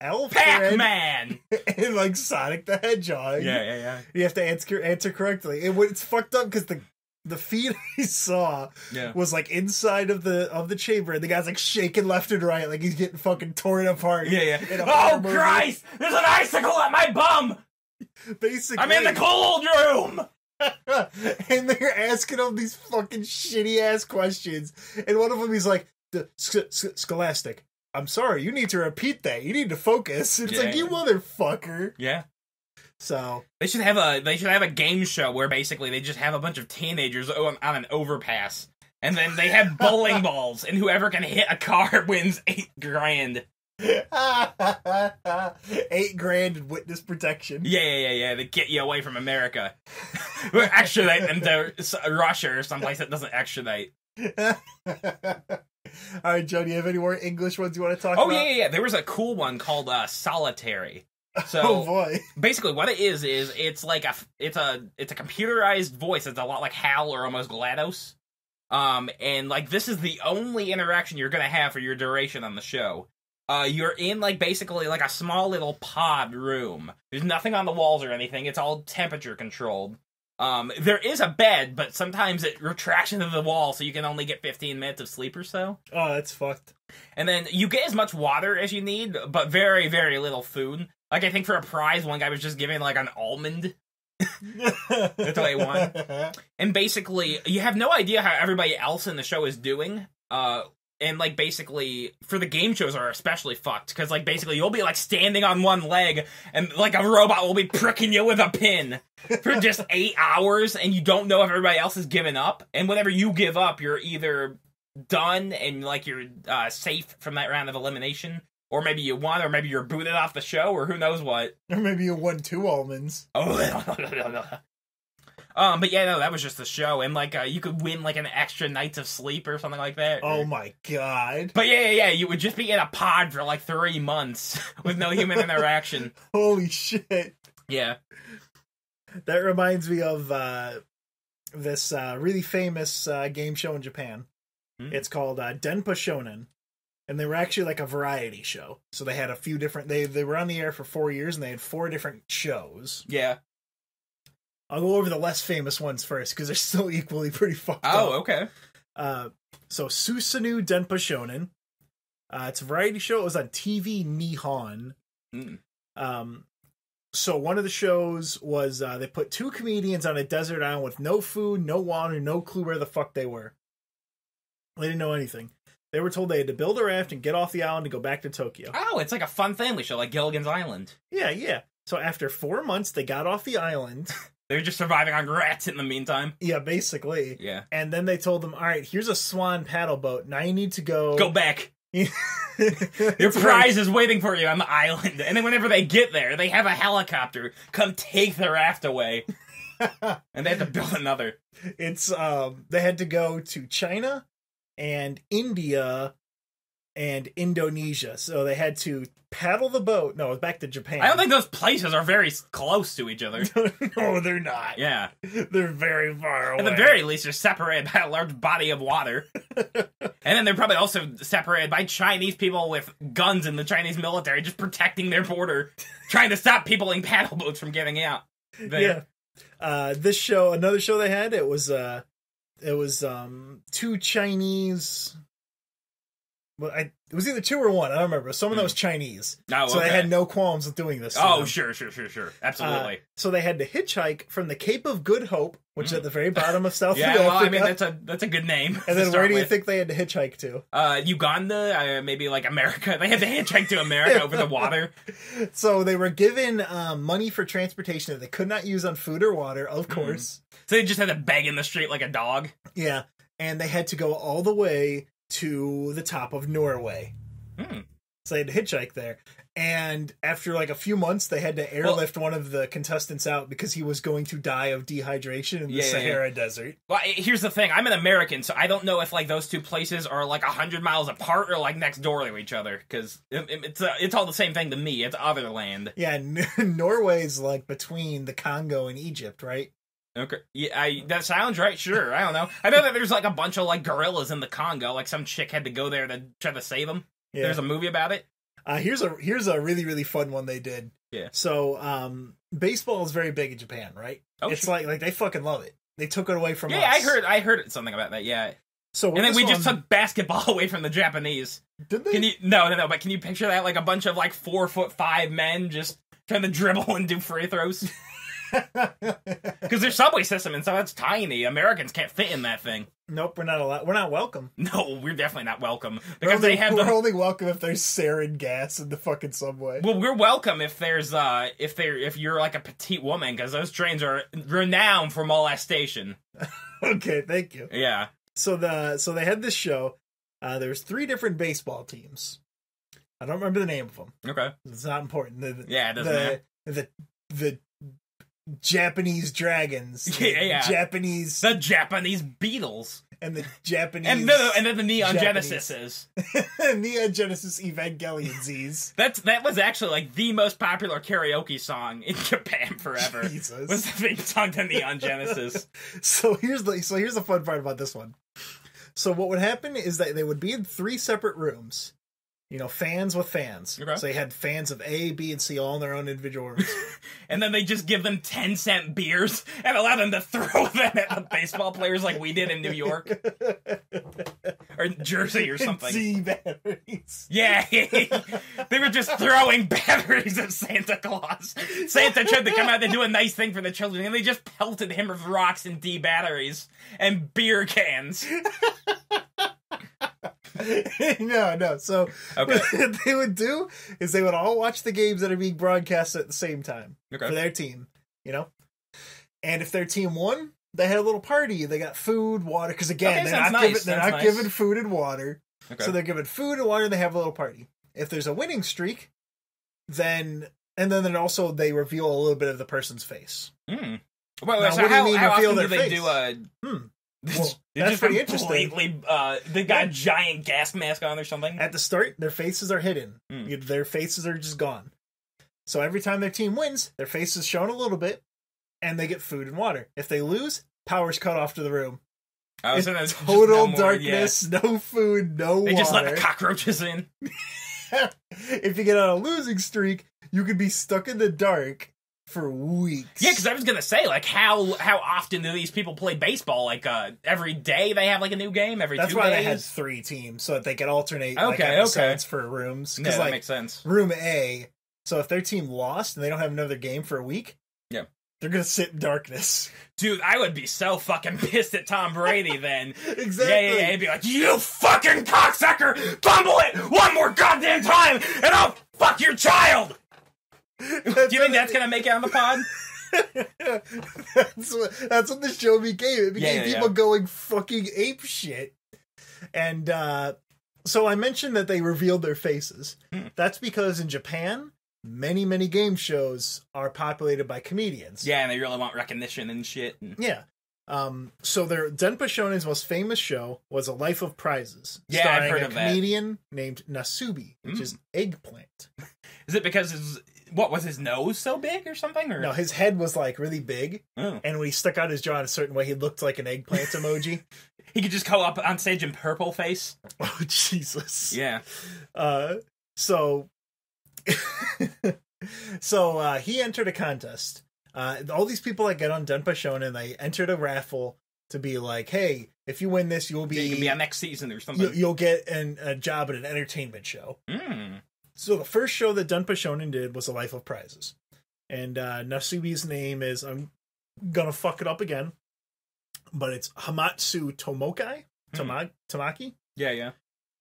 Alfred? Pac-Man. and like Sonic the Hedgehog. yeah, yeah, yeah, You have to answer answer correctly. It, it's fucked up because the the feed I saw yeah. was like inside of the of the chamber, and the guy's like shaking left and right, like he's getting fucking torn apart. Yeah, yeah. Oh movie. Christ! There's an icicle at my bum. Basically, I'm in the cold room. and they're asking him these fucking shitty ass questions, and one of them he's like, "The Sch- Sch- Scholastic." I'm sorry, you need to repeat that. You need to focus. It's like you motherfucker. Yeah. So They should have a they should have a game show where basically they just have a bunch of teenagers on, on an overpass, and then they have bowling balls, and whoever can hit a car wins eight grand. eight grand in witness protection. Yeah, yeah, yeah, yeah. They get you away from America. Extradite them to Russia or someplace that doesn't extradite. All right, Joe, do you have any more English ones you want to talk Oh about? yeah, yeah, yeah. There was a cool one called uh, Solitary. So oh boy. basically, what it is is it's like a it's a it's a computerized voice. It's a lot like Hal or almost GLaDOS. Um, and like this is the only interaction you're gonna have for your duration on the show. Uh, you're in like basically like a small little pod room. There's nothing on the walls or anything. It's all temperature controlled. Um, there is a bed, but sometimes it retracts into the wall, so you can only get 15 minutes of sleep or so. Oh, that's fucked. And then you get as much water as you need, but very, very little food. Like I think for a prize, one guy was just giving like an almond. That's what I want. And basically, you have no idea how everybody else in the show is doing. Uh, and like basically, for the game shows are especially fucked because like basically you'll be like standing on one leg and like a robot will be pricking you with a pin for just eight hours, and you don't know if everybody else has given up. And whenever you give up, you're either done and like you're uh, safe from that round of elimination, or maybe you won, or maybe you're booted off the show, or who knows what. Or maybe you won two almonds. Oh, um, but yeah, no, that was just the show, and like uh, you could win like an extra nights of sleep or something like that. Oh my god. But yeah, yeah, yeah, you would just be in a pod for like three months with no human interaction. Holy shit. Yeah. That reminds me of uh, this uh, really famous uh, game show in Japan. Hmm. It's called uh, Denpa Shonen. And they were actually like a variety show. So they had a few different they they were on the air for 4 years and they had four different shows. Yeah. I'll go over the less famous ones first because they're still equally pretty fucked up. Oh, okay. Uh, so Susunu Denpa Shonen. Uh, it's a variety show. It was on TV Nihon. Mm. Um, so one of the shows was uh, they put two comedians on a desert island with no food, no water, no clue where the fuck they were. They didn't know anything. They were told they had to build a raft and get off the island to go back to Tokyo. Oh, it's like a fun family show, like Gilligan's Island. Yeah, yeah. So after four months, they got off the island. They're just surviving on rats in the meantime. yeah, basically. Yeah. And then they told them, "All right, here's a swan paddle boat. Now you need to go. Go back. Your prize is waiting for you on the island. And then whenever they get there, they have a helicopter come take the raft away. and they had to build another. It's um they had to go to China and India and Indonesia. So they had to paddle the boat. No, back to Japan. I don't think those places are very close to each other. no, they're not. Yeah. They're very far away. At the very least, they're separated by a large body of water. and then they're probably also separated by Chinese people with guns in the Chinese military just protecting their border, trying to stop people in paddle boats from getting out. There. Yeah. Uh this show, another show they had, it was uh it was um two Chinese well, I, it was either two or one. I don't remember. Someone that was Chinese, Oh, so they had no qualms with doing this. Oh, them. sure, sure, sure, sure. Uh, Absolutely. so they had to hitchhike from the Cape of Good Hope, which is at the very bottom of South Mm. yeah, Africa. well, I mean, that's a that's a good name. and then where do you with. think they had to hitchhike to? Uh, Uganda, uh, maybe like America. They had to hitchhike to America over the water. So they were given um, money for transportation that they could not use on food or water, of Hmm. course. So they just had to beg in the street like a dog. Yeah, and they had to go all the way to the top of Norway. Hmm. So they had to hitchhike there. And after like a few months, they had to airlift one of the contestants out because he was going to die of dehydration in the Yeah, yeah, Sahara Desert. Well, here's the thing. I'm an American, so I don't know if like those two places are like a hundred miles apart or like next door to each other. Because it, it- it's uh, it's all the same thing to me. It's other land. Yeah, N- Norway's like between the Congo and Egypt, right? Okay, yeah, I, that sounds right. Sure, I don't know. I know that there's like a bunch of like gorillas in the Congo. Like some chick had to go there to try to save them. Yeah. There's a movie about it. Uh, here's a here's a really really fun one they did. Yeah. So um, baseball is very big in Japan, right? Oh, it's sure. like like they fucking love it. They took it away from Yeah, us. I heard I heard something about that. Yeah, So and then we just took basketball away from the Japanese. did they? Can you? No, no, no. But can you picture that? Like a bunch of like four foot five men just trying to dribble and do free throws. Because their subway system and so it's tiny. Americans can't fit in that thing. nope, we're not allowed. We're not welcome No, we're definitely not welcome because only, they have we're the. only welcome if there's sarin gas in the fucking subway. Well, we're welcome if there's uh if they're if you're like a petite woman because those trains are renowned for molestation. okay, thank you. Yeah. So the so they had this show. Uh, there's three different baseball teams. I don't remember the name of them. Okay. It's not important. The, Yeah, it doesn't the, matter. the the Japanese dragons, the Yeah, yeah. Japanese The Japanese Beatles and the Japanese and no, and then the Neon Japanese. Genesis. Neon Genesis Evangelion Z's. That's that was actually like the most popular karaoke song in Japan forever. Jesus. Was the theme song to Neon Genesis? So here's the so here's the fun part about this one. So what would happen is that they would be in three separate rooms. You know, fans with fans. Okay. So they had fans of A, B, and C all in their own individual rooms. And then they just give them 10 cent beers and allow them to throw them at the baseball players like we did in New York or Jersey or something. D batteries. Yeah, they were just throwing batteries at Santa Claus. Santa tried to come out and do a nice thing for the children, and they just pelted him with rocks and D batteries and beer cans. no, no. So Okay. what they would do is they would all watch the games that are being broadcast at the same time Okay. for their team, you know? And if their team won, they had a little party. They got food, water. Because again, Okay, they're not, nice, giving, they're not nice. giving food and water. Okay. So they're giving food and water. And they have a little party. If there's a winning streak, then and then then also they reveal a little bit of the person's face. Hmm. Well, Now, so what do you how, mean how reveal often do they face? do a? Hmm. They Well, that's just pretty interesting. Uh, they got a giant gas mask on or something. At the start, their faces are hidden. You- Their faces are just gone. So every time their team wins, their face is shown a little bit, and they get food and water. If they lose, power's cut off to the room. Oh, It's so total no more- darkness, no food, no. They water. just let the cockroaches in. if you get on a losing streak, you could be stuck in the dark for weeks. Yeah, because I was gonna say, like, how how often do these people play baseball? Like, uh, every day they have like a new game every that's two why days. they had three teams so that they could alternate like, Okay, for rooms. Because that like makes sense. room A, so if their team lost and they don't have another game for a week, Yeah. they're gonna sit in darkness. Dude, I would be so fucking pissed at Tom Brady then. exactly. Yeah, yeah, yeah. He'd be like, you fucking cocksucker! Fumble it one more goddamn time, and I'll fuck your child! Do you think that's gonna make it on the pod? that's what that's what the show became. It became Yeah, yeah, people yeah. going fucking ape shit. And uh so I mentioned that they revealed their faces. Hmm. That's because in Japan, many, many game shows are populated by comedians. Yeah, and they really want recognition and shit. and- Yeah. Um, so their Denpa Shonen's most famous show was A Life of Prizes. Yeah, I've starring heard a of that. comedian named Nasubi, which Mm. is eggplant. Is it because what was his nose so big or something? Or No, his head was like really big, Oh. and when he stuck out his jaw in a certain way, he looked like an eggplant emoji. he could just go up on stage in purple face. Oh Jesus! Yeah. Uh, so, so uh, he entered a contest. Uh, all these people that get on Denpa Shonen, they entered a raffle to be like, "Hey, if you win this, you'll be, Yeah, you can be on next season or something. you'll get an, a job at an entertainment show." Mm. So the first show that Denpa Shonen did was A Life of Prizes, and uh, Nasubi's name is I'm gonna fuck it up again, but it's Hamatsu Tomokai Hmm. Toma- Tamaki. Yeah, yeah.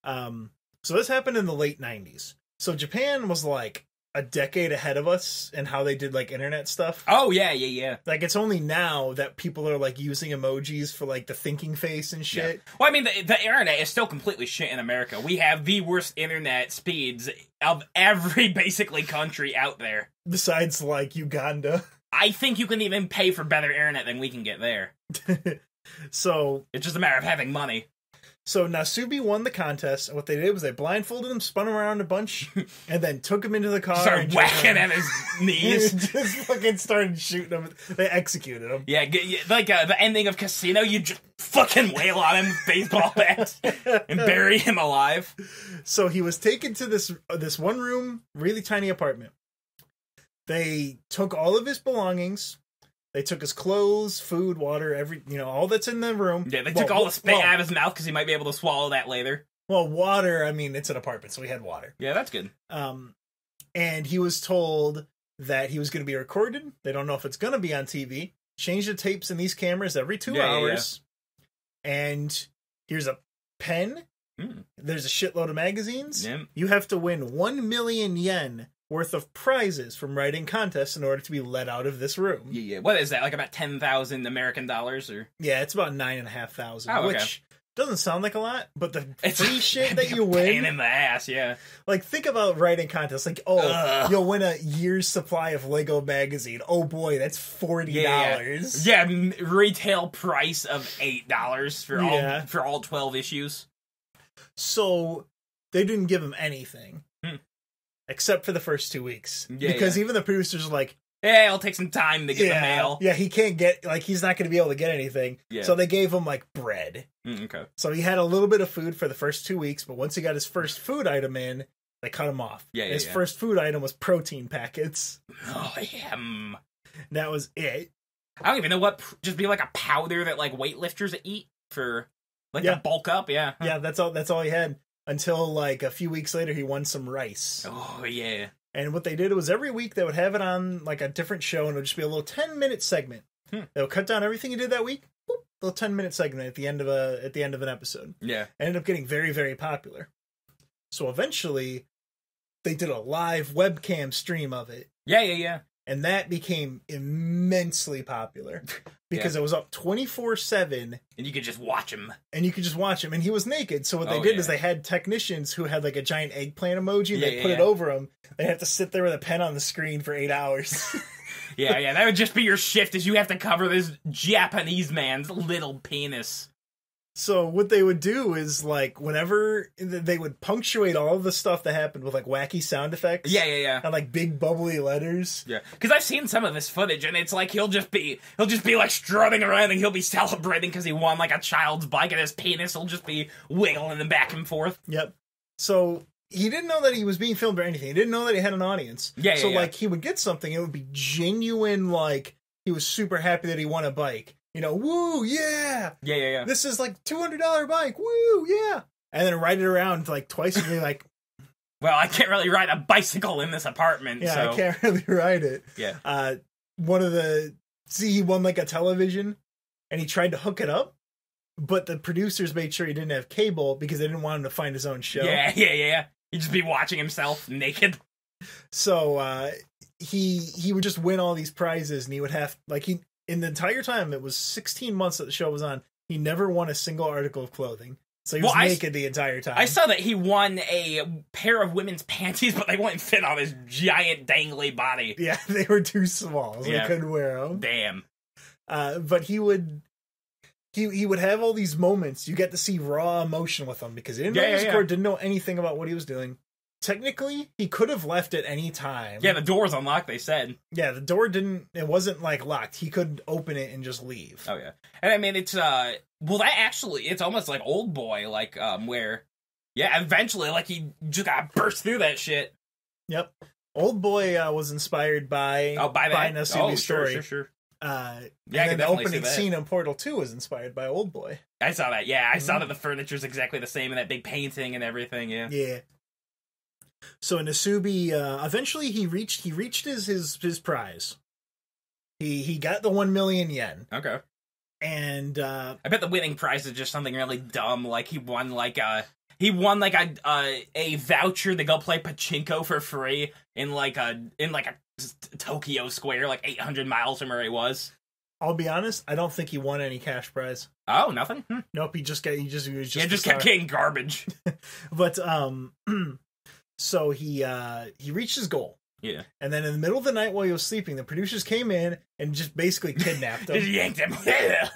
Um, so this happened in the late '90s. So Japan was like a decade ahead of us and how they did like internet stuff. Oh yeah, yeah, yeah. Like it's only now that people are like using emojis for like the thinking face and shit. Well, I mean, the, the internet is still completely shit in America. We have the worst internet speeds of every basically country out there. Besides like Uganda. I think you can even pay for better internet than we can get there. so It's just a matter of having money. So Nasubi won the contest, and what they did was they blindfolded him, spun him around a bunch, and then took him into the car. Started whacking at his knees. just fucking started shooting him. They executed him. Yeah, yeah, like uh, the ending of Casino, you just fucking wail on him with baseball bats and bury him alive. So he was taken to this uh, this one room, really tiny apartment. They took all of his belongings. They took his clothes, food, water, every you know all that's in the room. Yeah, they Well, took all the spit well, out of his mouth because he might be able to swallow that later. Well, water. I mean, it's an apartment, so he had water. Yeah, that's good. Um, and he was told that he was going to be recorded. They don't know if it's going to be on TV. Change the tapes in these cameras every two Yeah, yeah, yeah. hours. And here's a pen. Hmm. There's a shitload of magazines. Yeah. You have to win 1 million yen worth of prizes from writing contests in order to be let out of this room. Yeah, yeah. What is that? Like about ten thousand American dollars, or Yeah, it's about nine and a half thousand, Oh, okay. which doesn't sound like a lot, but the it's free shit that you a pain win, in the ass. Yeah. like think about writing contests. Like, oh, Ugh. you'll win a year's supply of Lego magazine. Oh boy, that's forty Yeah, dollars. Yeah, retail price of eight dollars for Yeah. all for all twelve issues. So they didn't give him anything. Except for the first two weeks Yeah, because yeah. even the producers are like, "Hey, I'll take some time to get the mail. yeah, he can't get like he's not going to be able to get anything. Yeah. So they gave him like bread. Mm, okay. So he had a little bit of food for the first two weeks, but once he got his first food item in, they cut him off. Yeah, yeah, his yeah. first food item was protein packets. Oh yeah. That was it. I don't even know what. Just be like a powder that like weightlifters eat for like Yeah. to bulk up. Yeah. Yeah, that's all. That's all he had until like a few weeks later. He won some rice, Oh yeah. and what they did was every week they would have it on like a different show, and it would just be a little ten minute segment. Hmm. They would cut down everything he did that week. Boop, little ten minute segment at the end of a at the end of an episode. Yeah. ended up getting very very popular. So eventually, they did a live webcam stream of it, Yeah. Yeah. Yeah. And that became immensely popular because it was up 24/7 And you could just watch him. and you could just watch him and he was naked. So what they Oh, did yeah. is they had technicians who had like a giant eggplant emoji Yeah, they yeah, put it yeah. over him. They have to sit there with a pen on the screen for 8 hours. Yeah. Yeah. That would just be your shift. Is you have to cover this Japanese man's little penis. So what they would do is like whenever they would punctuate all of the stuff that happened with like wacky sound effects. Yeah. Yeah. Yeah. And like big bubbly letters. Yeah, because I've seen some of this footage, and it's like he'll just be he'll just be like strutting around, and he'll be celebrating because he won like a child's bike, and his penis will just be wiggling back and forth. Yep. So he didn't know that he was being filmed or anything. He didn't know that he had an audience. Yeah, yeah, So yeah. like he would get something, it would be genuine. Like he was super happy that he won a bike. You know, woo, yeah, Yeah, yeah, yeah. this is like two hundred dollar bike, woo, yeah. And then ride it around like twice and be like, Well, I can't really ride a bicycle in this apartment, yeah, so I can't really ride it. yeah. Uh, one of the see, he won like a television, and he tried to hook it up. But the producers made sure he didn't have cable because they didn't want him to find his own show. Yeah, yeah, yeah, yeah. He'd just be watching himself naked. So uh, he he would just win all these prizes, and he would have like he in the entire time it was 16 months that the show was on. He never won a single article of clothing, so he was Well, I naked the entire time. I saw that he won a pair of women's panties, but they wouldn't fit on his giant dangly body. yeah, they were too small, so Yeah. he couldn't wear them. Damn. Uh, but he would. He, he would have all these moments. You get to see raw emotion with him because he didn't Yeah, know yeah, his yeah. didn't know anything about what he was doing. Technically, he could have left at any time. Yeah, the door was unlocked. They said. yeah. The door didn't. It wasn't like locked. He could open it and just leave. Oh yeah, and I mean it's uh well that actually it's almost like old boy like um where yeah eventually like he just got burst through that shit. Yep. Old Boy uh, was inspired by Oh, by by that. Nasubi oh, story. Sure, sure, sure. Uh, Yeah, and then the opening scene in Portal Two was inspired by Old Boy. I saw that. Yeah, I saw Mhm. that the furniture's exactly the same and that big painting and everything. Yeah. Yeah. So Nasubi uh, eventually he reached he reached his his his prize. He he got the one million yen, Okay. and uh, I bet the winning prize is just something really dumb. Like he won like a he won like a uh, a voucher to go play pachinko for free in like a in like a Tokyo Square, like 800 miles from where he was. I'll be honest, I don't think he won any cash prize. Oh, nothing. Hmm. Nope, he just got he just he was just yeah, just kept getting garbage. But um, so he uh he reached his goal. Yeah. And then in the middle of the night while he was sleeping, the producers came in and just basically kidnapped him. Just yanked him. yeah,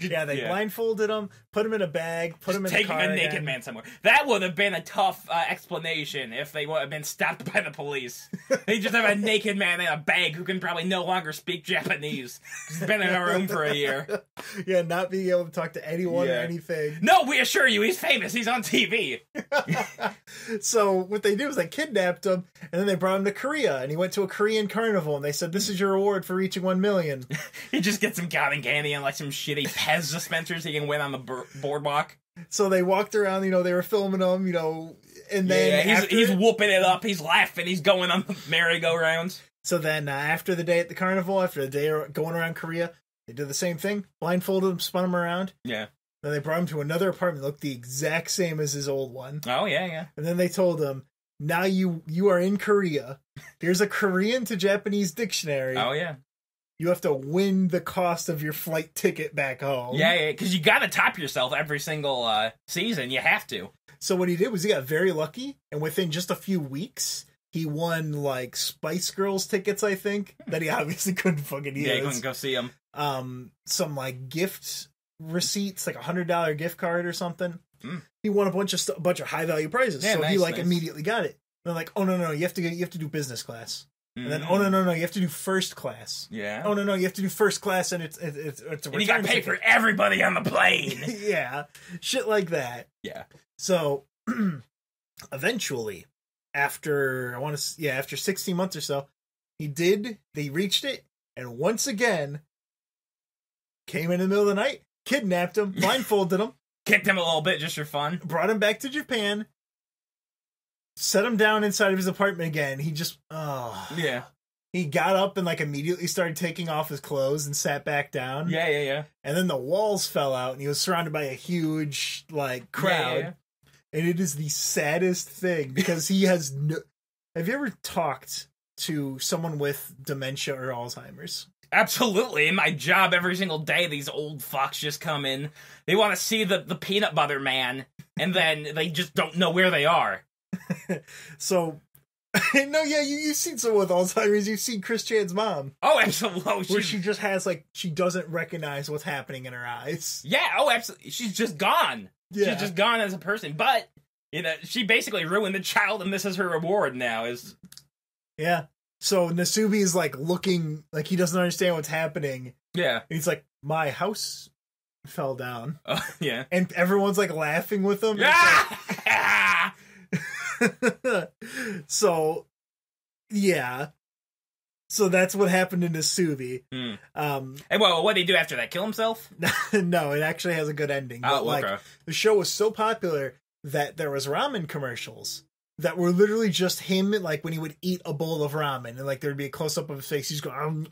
they Yeah. blindfolded him, put him in a bag, put him in taking car a naked man somewhere. That would have been a tough uh, explanation if they would have been stopped by the police. they just have a naked man in a bag who can probably no longer speak Japanese. He's been in a room for a year. yeah, not being able to talk to anyone or anything. No, we assure you, he's famous. He's on TV. so what they did was they kidnapped him, and then they brought him to Korea, and he went to a Korean carnival, and they said, "This is your reward for reaching one million. He just gets some cotton candy and like some shitty Pez dispensers he can win on the boardwalk. so they walked around, you know, they were filming him, you know, and then yeah, he's, he's whooping it up. He's laughing. He's going on the merry-go-rounds. So then, uh, after the day at the carnival, after the day going around Korea, they did the same thing. Blindfolded him, spun him around. Yeah. Then they brought him to another apartment, looked the exact same as his old one. Oh, yeah, yeah. And then they told him, "Now you you are in Korea. Here's a Korean to Japanese dictionary. Oh, yeah. You have to win the cost of your flight ticket back home." Yeah, yeah, because you got to top yourself every single uh, season. You have to. So what he did was he got very lucky, and within just a few weeks, he won like Spice Girls tickets. I think that he obviously couldn't fucking use. Yeah, you couldn't go see him. um some like gift receipts, like a hundred dollar gift card or something. Mm. He won a bunch of st- a bunch of high value prizes, Yeah, so he like nice. immediately got it. They're like, oh no no, no, you have to go, you have to do business class. And then, mm-hmm. oh no, no, no, you have to do first class. Yeah. Oh no, no, you have to do first class, and it's it's it's, it's a and you got to pay for everybody on the plane. yeah, shit like that. yeah. So eventually, after I want to, yeah, after 16 months or so, he did. They reached it, and once again, came in the middle of the night, kidnapped him, blindfolded him, Kicked him a little bit just for fun. brought him back to Japan, set him down inside of his apartment again. He just, oh, Yeah. he got up and like immediately started taking off his clothes and sat back down. Yeah, yeah, yeah. And then the walls fell out, and he was surrounded by a huge like crowd. Yeah, yeah, yeah. and it is the saddest thing because he has no. Have you ever talked to someone with dementia or Alzheimer's? Absolutely. In my job every single day, these old fucks just come in. They want to see the, the peanut butter man, and then they just don't know where they are. So, no, yeah, you, you've seen someone with Alzheimer's. You've seen Chris Chan's mom, Oh, absolutely. where she just has like she doesn't recognize what's happening in her eyes. yeah, oh, absolutely. She's just gone. Yeah, She's just gone as a person. But, you know, she basically ruined the child, and this is her reward now. Is yeah. So Nasubi is like looking like he doesn't understand what's happening. Yeah. And he's like, "My house fell down," Uh, yeah. and everyone's like laughing with him. It's like- Ah! so yeah so that's what happened in Nasubi. Hmm. Um, And well, what did he do after that? Kill himself? no, it actually has a good ending. But Oh, like okay. the show was so popular that there was ramen commercials that were literally just him, like when he would eat a bowl of ramen, and like there'd be a close up of his face. He's going, um,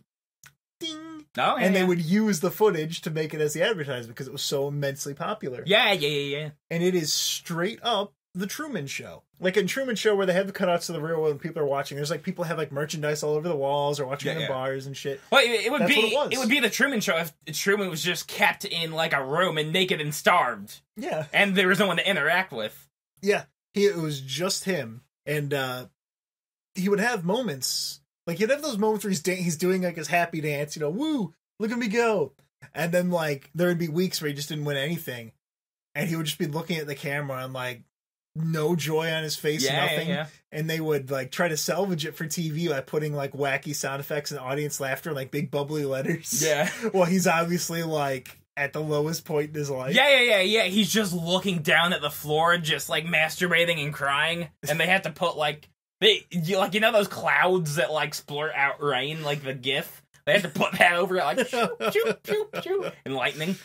ding, Oh, yeah, and they yeah. would use the footage to make it as the advertisement because it was so immensely popular. Yeah, yeah, yeah, yeah. and it is straight up the Truman Show. Like in Truman Show, where they have the cutouts of the real world and people are watching. There's like people have like merchandise all over the walls or watching Yeah, in yeah. bars and shit. Well, it, it would That's be it it, would be the Truman Show if Truman was just kept in like a room and naked and starved, Yeah, and there was no one to interact with. yeah. He it was just him, and uh he would have moments like he'd have those moments where he's da- he's doing like his happy dance, you know, woo, look at me go, and then like there would be weeks where he just didn't win anything, and he would just be looking at the camera and like no joy on his face, Yeah, yeah, nothing. yeah. and they would like try to salvage it for TV by putting like wacky sound effects and audience laughter, like big bubbly letters. Yeah. well, he's obviously like at the lowest point in his life. Yeah, yeah, yeah, yeah. He's just looking down at the floor, just like masturbating and crying, and they had to put like they you, like you know those clouds that like splurt out rain, like the GIF. They had to put that over it, like shoo, shoo, shoo, shoo, and lightning.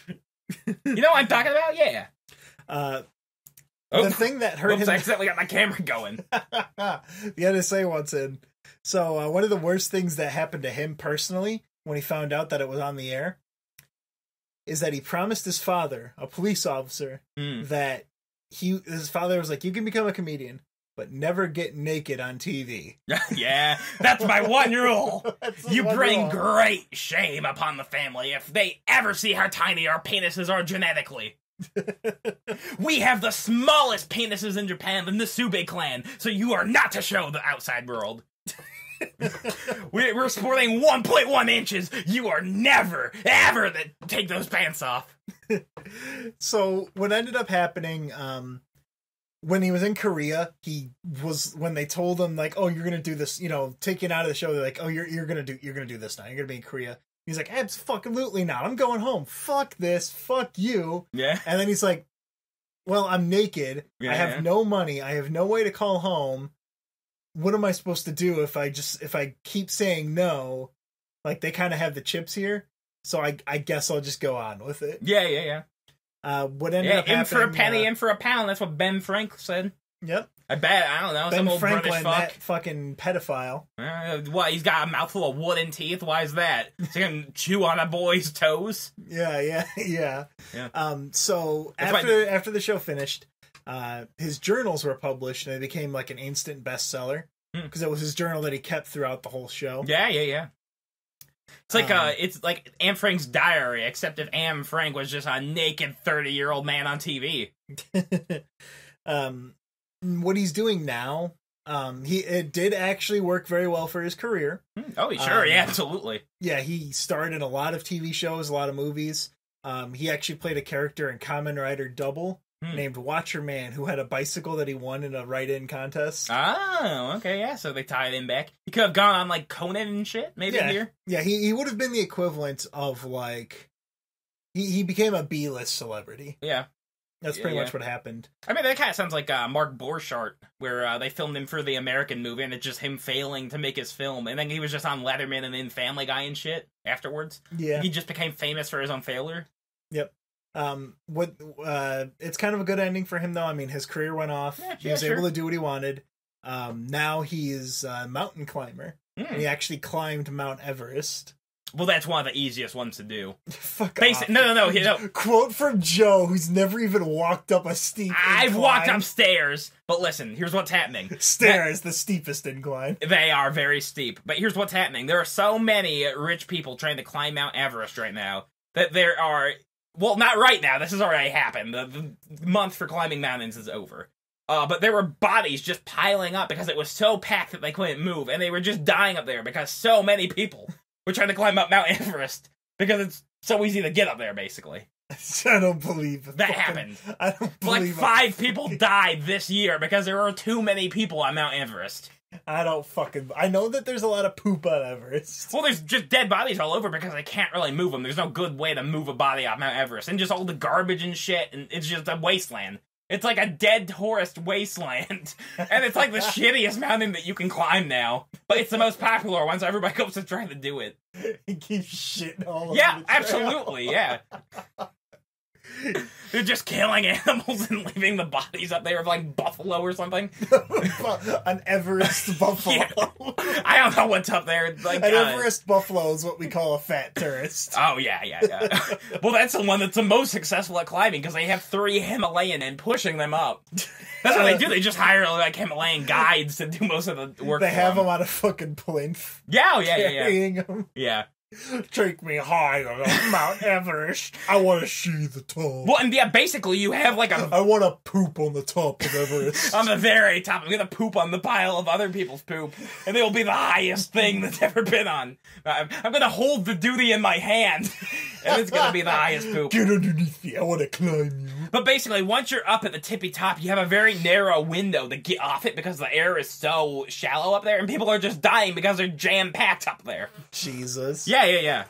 You know what I'm talking about? Yeah. Uh, Oh, the thing that hurt Whoops! I accidentally got my camera going. the NSA wants in. So uh, one of the worst things that happened to him personally when he found out that it was on the air is that he promised his father, a police officer, Hmm. that he his father was like, "You can become a comedian, but never get naked on TV." yeah, that's my one rule. You one bring rule. great shame upon the family if they ever see how tiny our penises are genetically. we have the smallest penises in Japan, than the Nasubi clan, so you are not to show the outside world. We- We're sporting 1.1 inches. You are never, ever to take those pants off. so what ended up happening um when he was in korea he was when they told him like oh you're gonna do this you know taken out of the show they're like oh you're, you're gonna do you're gonna do this now you're gonna be in korea he's like absolutely not. I'm going home. Fuck this. Fuck you. Yeah. and then he's like well i'm naked. I Yeah. have no money. I have no way to call home. What am i supposed to do if i just if i keep saying no? Like they kind of have the chips here. So i i guess i'll just go on with it. Yeah, yeah, yeah. uh, what ended Yeah, up in for a penny, uh, in for a pound. That's what Ben Frank said. Yep, I bet. I don't know. Ben some old Franklin, British fuck. that fucking pedophile. Uh, what? He's got a mouthful of wooden teeth. Why is that? So he can chew on a boy's toes. Yeah, yeah, yeah. Yeah. Um. So That's after after the show finished, uh, his journals were published and they became like an instant bestseller Hmm. because it was his journal that he kept throughout the whole show. Yeah, yeah, yeah. It's like Um, uh, it's like Anne Frank's diary, except if Anne Frank was just a naked thirty-year-old man on TV. um, what he's doing now, um, he it did actually work very well for his career. Hmm. Oh, sure, Um, yeah, absolutely. yeah, he starred in a lot of TV shows, a lot of movies. Um, he actually played a character in Kamen Rider Double, Hmm. named Watcher Man who had a bicycle that he won in a write-in contest. Oh, okay, yeah. So they tie it in back. He could have gone on like Conan and shit, maybe Yeah. here. yeah, he he would have been the equivalent of like he he became a B-list celebrity. Yeah. That's Yeah, pretty yeah. much what happened. I mean, that kind of sounds like uh, Mark Borchardt, where uh, they filmed him for the American movie, and it's just him failing to make his film, and then he was just on Letterman and then Family Guy and shit afterwards. Yeah. He just became famous for his own failure. Um, what uh, it's kind of a good ending for him though. I mean, his career went off. Yeah, he was sure. able to do what he wanted. Um, now he's a mountain climber, Hmm. and he actually climbed Mount Everest. Well, that's one of the easiest ones to do. Fuck Basi- off. no, no, no, you know- Quote from Joe, who's never even walked up a steep. I've walked up stairs, but listen, here's what's happening. Stairs, the steepest incline. They are very steep. But here's what's happening. There are so many rich people trying to climb Mount Everest right now that there are. Well, not right now. This has already happened. The, the month for climbing mountains is over. Uh, but there were bodies just piling up because it was so packed that they couldn't move, and they were just dying up there because so many people were trying to climb up Mount Everest because it's so easy to get up there. Basically, I don't believe that Fucking- happened. I don't Like believe it. five people died this year because there were too many people on Mount Everest. I don't fucking. I know that there's a lot of poop on Everest. Well, there's just dead bodies all over because they can't really move them. There's no good way to move a body off Mount Everest, and just all the garbage and shit, and it's just a wasteland. It's like a dead tourist wasteland, and it's like the shittiest mountain that you can climb now. But it's the most popular one, so everybody goes to try to do it. He keeps shitting all over Yeah, absolutely, yeah. They're just killing animals and leaving the bodies up there of like buffalo or something. An Everest buffalo. Yeah. I don't know what's up there. Like An uh, Everest buffalo is what we call a fat tourist. Oh yeah, yeah, yeah. well, that's the one that's the most successful at climbing because they have three Himalayan and pushing them up. That's what they do. They just hire like Himalayan guides to do most of the work. They for have them. them on a fucking plinth, Yeah, oh, yeah, yeah, yeah. them. Yeah. Take me higher on Mount Everest. I want to see the top. Well, and yeah, basically you have like a I want to poop on the top of Everest. on the very top. I'm gonna poop on the pile of other people's poop, and it'll be the highest thing that's ever been on. I'm, I'm gonna hold the duty in my hand, and it's gonna be the highest poop. Get underneath me. I want to climb you. But basically, once you're up at the tippy top, you have a very narrow window to get off it because the air is so shallow up there, and people are just dying because they're jam packed up there. Jesus. Yeah, yeah, yeah.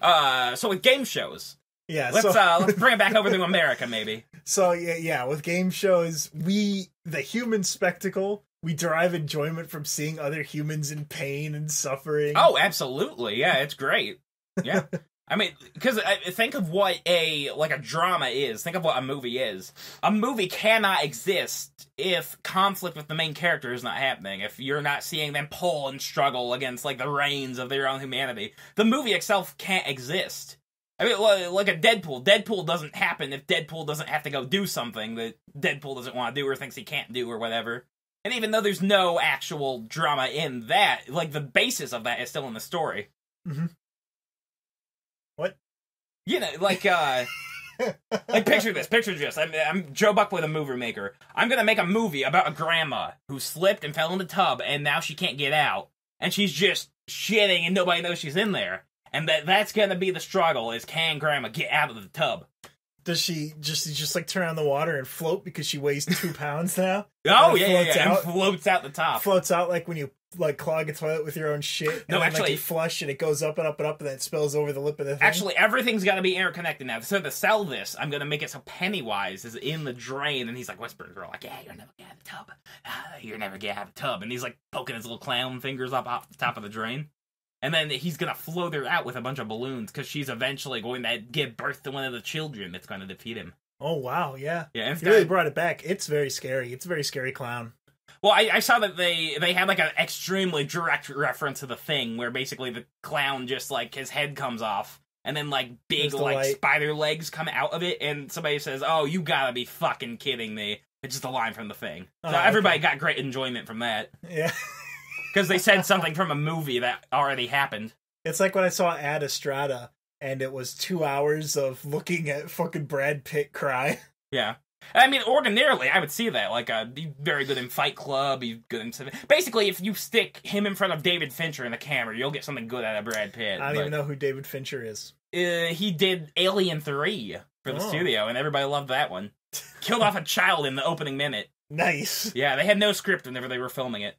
Uh, so with game shows, Yeah. let's so, uh, let's bring it back over to America, maybe. so yeah, yeah. With game shows, we the human spectacle. We derive enjoyment from seeing other humans in pain and suffering. Oh, absolutely, yeah, it's great. Yeah. I mean, because think of what a like a drama is. Think of what a movie is. A movie cannot exist if conflict with the main character is not happening. If you're not seeing them pull and struggle against like the reins of their own humanity, the movie itself can't exist. I mean, like a Deadpool. Deadpool doesn't happen if Deadpool doesn't have to go do something that Deadpool doesn't want to do or thinks he can't do or whatever. And even though there's no actual drama in that, like the basis of that is still in the story. Mhm. What? You know, like uh like picture this, picture this. I'm, I'm Joe Buck with a movie maker. I'm gonna make a movie about a grandma who slipped and fell in the tub, and now she can't get out, and she's just shitting, and nobody knows she's in there. And that that's gonna be the struggle: is can grandma get out of the tub? Does she just just like turn on the water and float because she weighs two pounds now? Oh yeah, yeah, yeah, out? and floats out the top. Floats out like when you like clog a toilet with your own shit. And No, then, like, actually- you flush and it goes up and up and up and then it spills over the lip of the thing. Actually, everything's got to be interconnected now. So to sell this, I'm gonna make it so Pennywise is in the drain, and he's like whispering, "Girl, like, yeah, you're never gonna have a tub. Ah, you're never gonna have a tub." And he's like poking his little clown fingers up off the top of the drain, and then he's gonna float her out with a bunch of balloons because she's eventually going to give birth to one of the children that's going to defeat him. oh wow, yeah. Yeah, and it's really brought it back. It's very scary. It's a very scary clown. Well, I, I saw that they they had like an extremely direct reference to the thing where basically the clown just like his head comes off and then like big the like light. spider legs come out of it and somebody says, "Oh, you gotta be fucking kidding me!" It's just a line from the thing. So Oh, okay. everybody got great enjoyment from that Yeah. because they said something from a movie that already happened. It's like when I saw Ad Astra and it was two hours of looking at fucking Brad Pitt cry. Yeah. I mean, ordinarily, I would see that. Like, uh, he's very good in Fight Club. He's good in. Basically, if you stick him in front of David Fincher in the camera, you'll get something good out of Brad Pitt. I don't but- even know who David Fincher is. uh, he did Alien Three for the Oh. studio, and everybody loved that one. Killed off a child in the opening minute. Nice. Yeah, they had no script whenever they were filming it.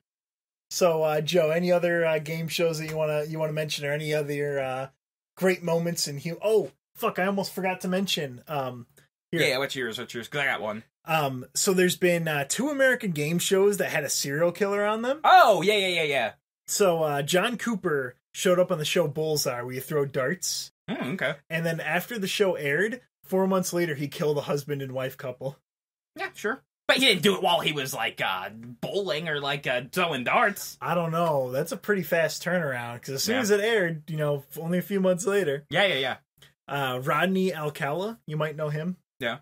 So, uh, Joe, any other uh, game shows that you wanna you wanna mention, or any other uh, great moments in Hugh? Oh, fuck! I almost forgot to mention. Um, Here. Yeah, what's yours? What's yours? Because I got one. um, so there's been uh, two American game shows that had a serial killer on them. Oh, yeah, yeah, yeah, yeah. So uh, John Cooper showed up on the show Bullseye, where you throw darts, Hmm, okay. and then after the show aired, four months later, he killed a husband and wife couple. Yeah, sure. But he didn't do it while he was like uh, bowling or like uh, throwing darts. I don't know. That's a pretty fast turnaround because as soon Yeah. as it aired, you know, only a few months later, Yeah, yeah, yeah. uh, Rodney Alcala, you might know him. Yeah.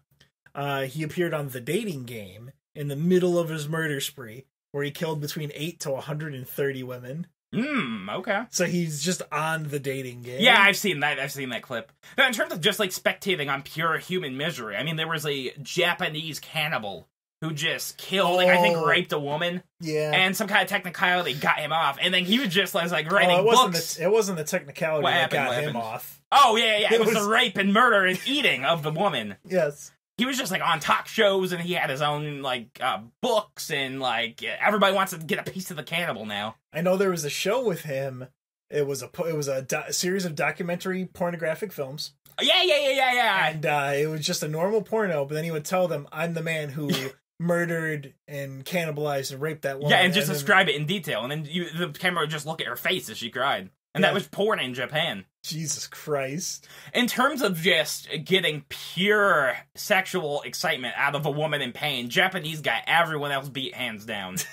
Uh, he appeared on The Dating Game in the middle of his murder spree, where he killed between 8 to 130 women. Hmm, okay. So he's just on The Dating Game. Yeah, I've seen that. I've seen that clip. Now, in terms of just like spectating on pure human misery, I mean, there was a Japanese cannibal who just killed, like, I think, Oh. raped a woman, Yeah. and some kind of technicality got him off, and then he was just like, like Oh, writing it wasn't books. the it wasn't the technicality What that happened? got him off. Oh yeah, yeah. It, It was, was- the rape and murder and eating of the woman. Yes. He was just like on talk shows, and he had his own like uh, books, and like everybody wants to get a piece of the cannibal now. I know there was a show with him. It was a it was a do- series of documentary pornographic films. Yeah, yeah, yeah, yeah, yeah. and uh, it was just a normal porno. But then he would tell them, "I'm the man who murdered and cannibalized and raped that woman." yeah, and just then- describe it in detail, and then you, the camera would just look at her face as she cried, and Yeah. that was porn in Japan. Jesus Christ! In terms of just getting pure sexual excitement out of a woman in pain, Japanese got everyone else beat hands down.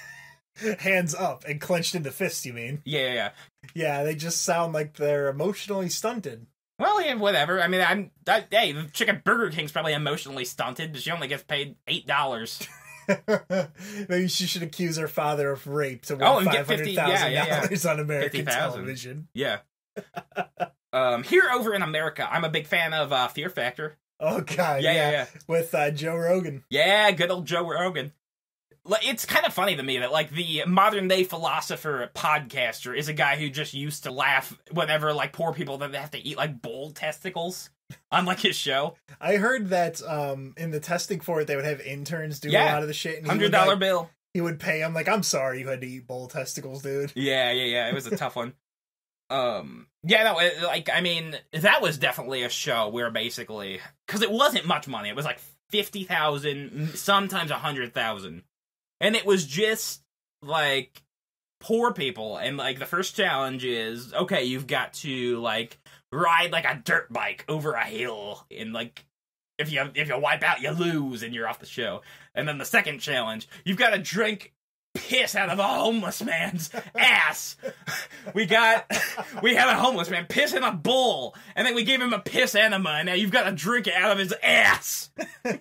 Hands up and clenched into fists. You mean? yeah, yeah, yeah. Yeah, they just sound like they're emotionally stunted. Well, yeah, whatever. I mean, I'm. That, hey, the chicken Burger King's probably emotionally stunted. She only gets paid eight dollars. Maybe she should accuse her father of rape to win Oh, and get five 50 hundred thousand yeah, yeah, yeah. dollars on American 50,000. television. Yeah. um, here over in America, I'm a big fan of uh, Fear Factor. Oh god, Yeah, yeah, yeah. with uh, Joe Rogan. Yeah, good old Joe Rogan. It's kind of funny to me that like the modern day philosopher podcaster is a guy who just used to laugh whenever like poor people that have to eat like bull testicles on like his show. I heard that um, in the testing for it, they would have interns do a lot of the shit. And he Hundred would, dollar like, bill. he would pay them like, "I'm sorry, you had to eat bull testicles, dude." Yeah, yeah, yeah. It was a tough one. Um, yeah, no, it, like I mean, that was definitely a show where basically because it wasn't much money. It was like fifty thousand, sometimes a hundred thousand, and it was just like poor people. And like the first challenge is okay, you've got to like ride like a dirt bike over a hill, and like if you if you wipe out, you lose, and you're off the show. And then the second challenge, you've got to drink piss out of a homeless man's ass. We got we had a homeless man piss in a bowl, and then we gave him a piss enema, and now you've got to drink it out of his ass. and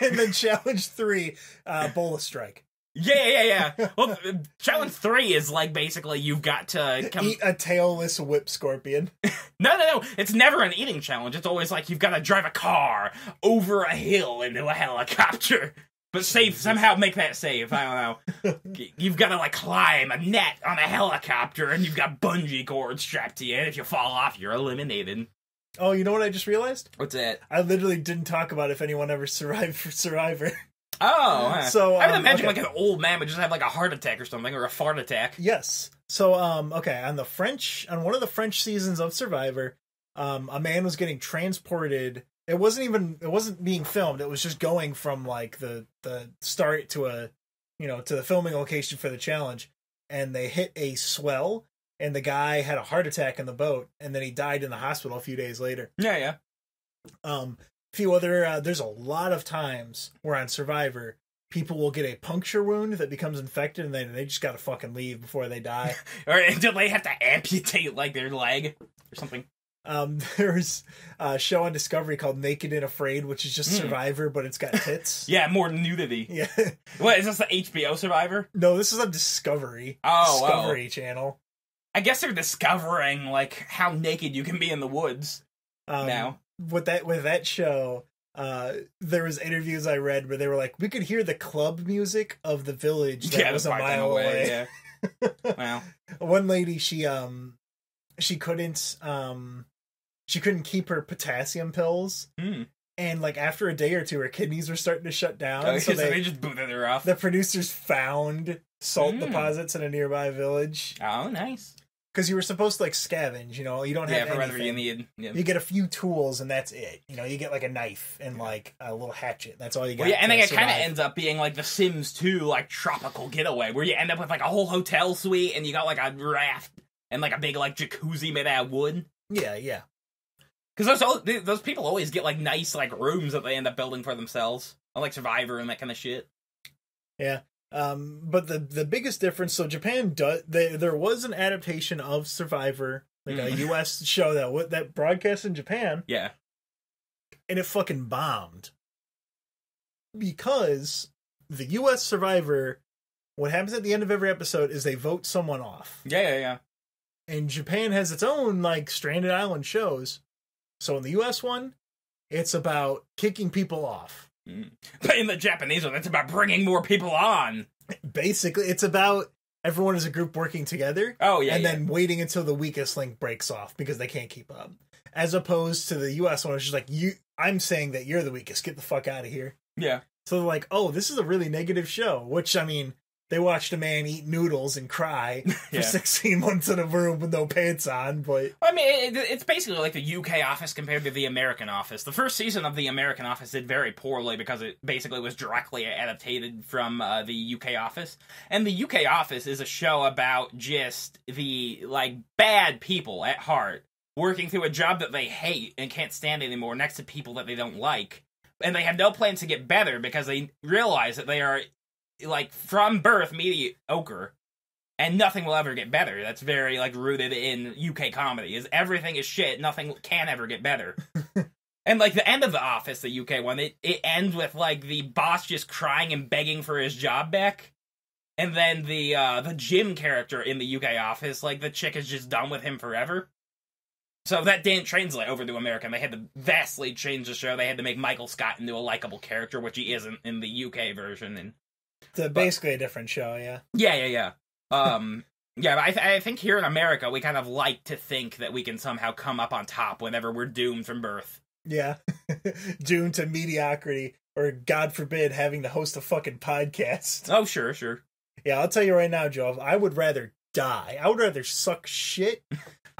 then challenge three, uh, bola strike. Yeah, yeah, yeah. Well, challenge three is like basically you've got to come. Eat a tailless whip scorpion. No, no, no. It's never an eating challenge. It's always like you've got to drive a car over a hill into a helicopter. But save somehow make that save. I don't know. You've got to like climb a net on a helicopter, and you've got bungee cords strapped to you. And if you fall off, you're eliminated. Oh, you know what I just realized? What's that? I literally didn't talk about if anyone ever survived for Survivor. Oh. So, I would um, imagine okay. like an old man would just have like a heart attack or something, or a fart attack. Yes. So um okay, on the French on one of the French seasons of Survivor, um a man was getting transported. It wasn't even it wasn't being filmed. It was just going from like the the start to a you know, to the filming location for the challenge and they hit a swell and the guy had a heart attack in the boat and then he died in the hospital a few days later. Yeah, yeah. Um few other uh, there's a lot of times where on Survivor people will get a puncture wound that becomes infected and then they just got to fucking leave before they die. Or until they have to amputate like their leg or something. Um, there's a show on Discovery called Naked and Afraid, which is just Hmm. Survivor, but it's got tits. Yeah, more nudity. yeah. What is this? The HBO Survivor? No, this is on Discovery. Oh, wow. Discovery Channel. I guess they're discovering like how naked you can be in the woods Um, now. With that with that show, uh, there was interviews I read where they were like, we could hear the club music of the village that yeah, was a mile time away. Yeah. wow. One lady, she um, she couldn't um, she couldn't keep her potassium pills. Hmm. and like after a day or two, her kidneys were starting to shut down. Oh, so so they, they, just booted her off. the producers found salt Mm. deposits in a nearby village oh, nice. Because you were supposed to like scavenge. You know, you don't Yeah, have for whatever you anything. need. Yeah. You get a few tools and that's it. You know, you get like a knife and like a little hatchet. That's all you get. Well, yeah, and then it kind of ends up being like The Sims 2, like tropical getaway, where you end up with like a whole hotel suite and you got like a raft and like a big like jacuzzi made out of wood. Yeah, yeah. Because those those people always get like nice like rooms that they end up building for themselves, like Survivor and that kind of shit. Um, but the the biggest difference, so Japan does there there was an adaptation of Survivor, like a Mhm. U.S. show that that broadcast in Japan, Yeah, and it fucking bombed because the U.S. Survivor. What happens at the end of every episode is they vote someone off, yeah, yeah, yeah. and Japan has its own like stranded island shows. So in the U.S. one, it's about kicking people off. But mm. in the Japanese one, it's about bringing more people on. Basically, it's about everyone as a group working together. Oh yeah, and yeah. then waiting until the weakest link breaks off because they can't keep up. As opposed to the US one, it's just like you I'm saying that you're the weakest, get the fuck out of here. yeah. So they're like, oh, this is a really negative show. Which I mean, they watched a man eat noodles and cry for Yeah. 16 months in a room with no pants on, but I mean, it, it's basically like the UK office compared to the American office. The first season of the American office did very poorly because it basically was directly adapted from uh, the UK office. And the UK office is a show about just the like bad people at heart working through a job that they hate and can't stand anymore next to people that they don't like. And they have no plans to get better because they realize that they are like from birth mediocre and nothing will ever get better. That's very like rooted in UK comedy. Is everything is shit, nothing can ever get better. and like the end of the office, the UK one, it, it ends with like the boss just crying and begging for his job back. And then the uh the Jim character in the UK office, like the chick is just done with him forever. So that didn't translate over to American. They had to vastly change the show. They had to make Michael Scott into a likable character, which he isn't in the UK version. And it's a, basically a different show, yeah. yeah, yeah, yeah. Um, yeah, but I, th- I think here in America, we kind of like to think that we can somehow come up on top whenever we're doomed from birth. Yeah. Doomed to mediocrity or God forbid having to host a fucking podcast. Oh, sure, sure. Yeah, I'll tell you right now, Joe. I would rather die. I would rather suck shit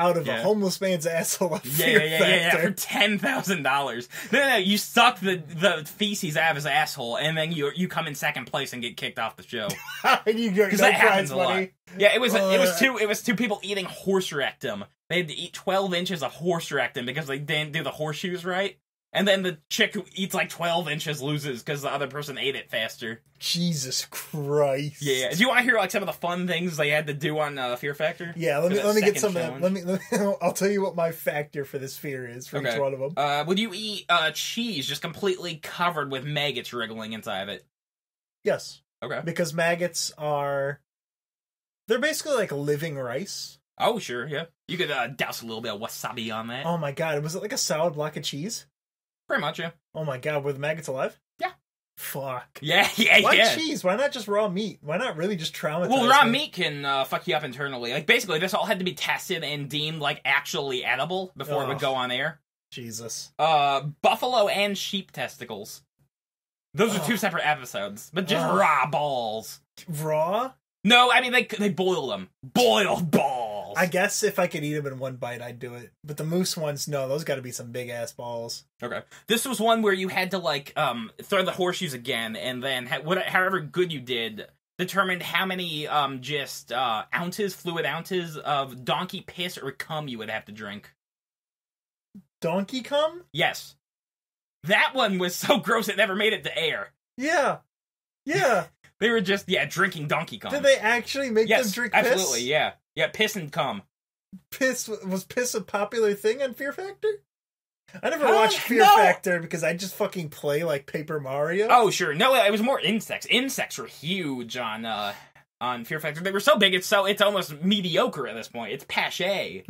out of Yeah. a homeless man's asshole. Yeah, yeah, yeah, yeah, yeah, for ten thousand dollars. No, no, you suck the the feces out of his asshole, and then you you come in second place and get kicked off the show. and you get no Because that happens a lot. Yeah, it was it was Uh. two it was two people eating horse rectum. They had to eat twelve inches of horse rectum because they didn't do the horseshoes right. And then the chick who eats like twelve inches loses because the other person ate it faster. Jesus Christ. Yeah, yeah. Do you want to hear like some of the fun things they had to do on uh, Fear Factor? Yeah, let me let me get some of challenge? them. Let me, let me I'll tell you what my factor for this fear is for each one of them. Uh, would you eat uh, cheese just completely covered with maggots wriggling inside of it? Yes, Okay. because maggots are they're basically like living rice. Oh, sure, yeah. You could uh, douse a little bit of wasabi on that. Oh my god, was it like a solid block of cheese? Pretty much, yeah. Oh my god, were the maggots alive? Yeah. Fuck. Yeah, yeah, Why yeah. cheese? Why not just raw meat? Why not really just traumatize? Well, raw me? meat can uh, fuck you up internally. Like, basically, this all had to be tested and deemed, like, actually edible before it would go on air. Jesus. Uh, buffalo and sheep testicles. Those are two separate episodes, but just Ugh. raw balls. Raw? No, I mean, they, they boil them. Boiled balls. I guess if I could eat them in one bite, I'd do it. But the moose ones, no, those got to be some big ass balls. Okay. This was one where you had to like um throw the horseshoes again, and then ha- what, however good you did determined how many um just uh ounces, fluid ounces of donkey piss or cum you would have to drink. Donkey cum? Yes. That one was so gross it never made it to air. Yeah. Yeah. They were just yeah drinking donkey cum. Did they actually make yes, them drink absolutely, yeah, yeah, piss and cum. Piss was piss a popular thing on Fear Factor? I never watched Fear No. Factor because I just fucking play like Paper Mario. Oh sure, no, it was more insects. Insects were huge on uh on Fear Factor. They were so big, it's so it's almost mediocre at this point. It's pache.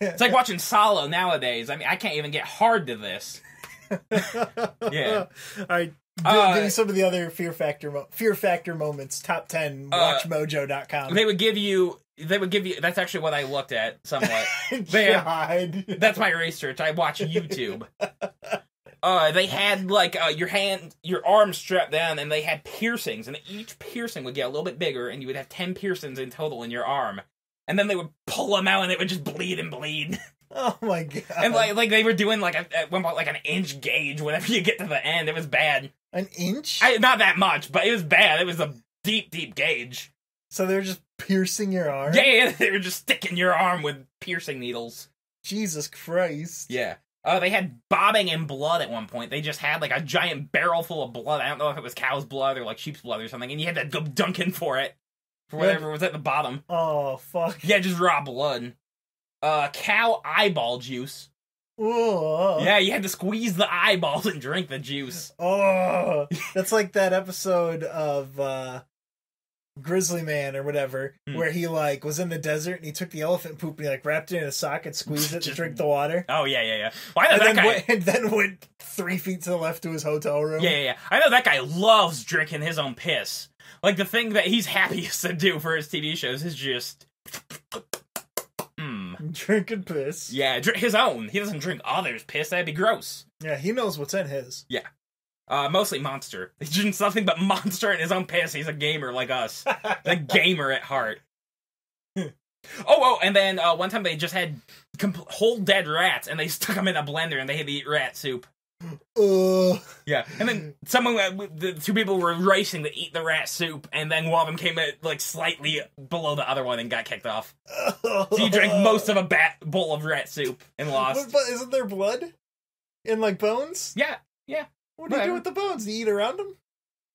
It's like watching Solo nowadays. I mean, I can't even get hard to this. Yeah. All right. Give, Uh, give me some of the other Fear Factor mo- Fear Factor moments. Top ten. Uh, WatchMojo.com. They would give you. They would give you. That's actually what I looked at somewhat. they-. That's my research. I watch YouTube. uh, they had like uh, your hand, your arm strapped down, and they had piercings, and each piercing would get a little bit bigger, and you would have ten piercings in total in your arm. And then they would pull them out, and it would just bleed and bleed. Oh my god! and like, like they were doing like a at one point like an inch gauge. Whenever you get to the end, it was bad. an inch. I, not that much, but it was bad. It was a deep, deep gauge. so they're just piercing your arm. Yeah, yeah, they were just sticking your arm with piercing needles. Jesus Christ. Yeah. Uh, they had bobbing in blood at one point. They just had like a giant barrel full of blood. I don't know if it was cow's blood or like sheep's blood or something, and you had to go dunking for it for whatever was at the bottom. Oh fuck. Yeah, just raw blood. Uh, cow eyeball juice. Oh. Yeah, you had to squeeze the eyeballs and drink the juice. Oh, that's like that episode of uh Grizzly Man or whatever, Hmm. where he like was in the desert and he took the elephant poop and he like wrapped it in a sock and squeezed it to drink the water. Oh yeah, yeah, yeah. Well, I know And that then, guy. went, and then went three feet to the left to his hotel room. Yeah, yeah, yeah. I know that guy loves drinking his own piss. Like the thing that he's happiest to do for his TV shows is just. Hmm. Drinking piss. Yeah, dr- his own. He doesn't drink others' piss. That'd be gross. Yeah, he knows what's in his. Uh, mostly Monster. He's drinks nothing but Monster in his own piss. He's a gamer like us. a gamer at heart. oh, oh, and then uh, one time they just had whole dead rats, and they stuck them in a blender, and they had to eat rat soup. Ugh. Yeah, and then someone, uh, the two people were racing to eat the rat soup, and then one of them came at, like slightly below the other one and got kicked off. So he drank most of a bat bowl of rat soup and But, lost. but isn't there blood? In like bones? Yeah, yeah, What do you do with the bones? You eat around them?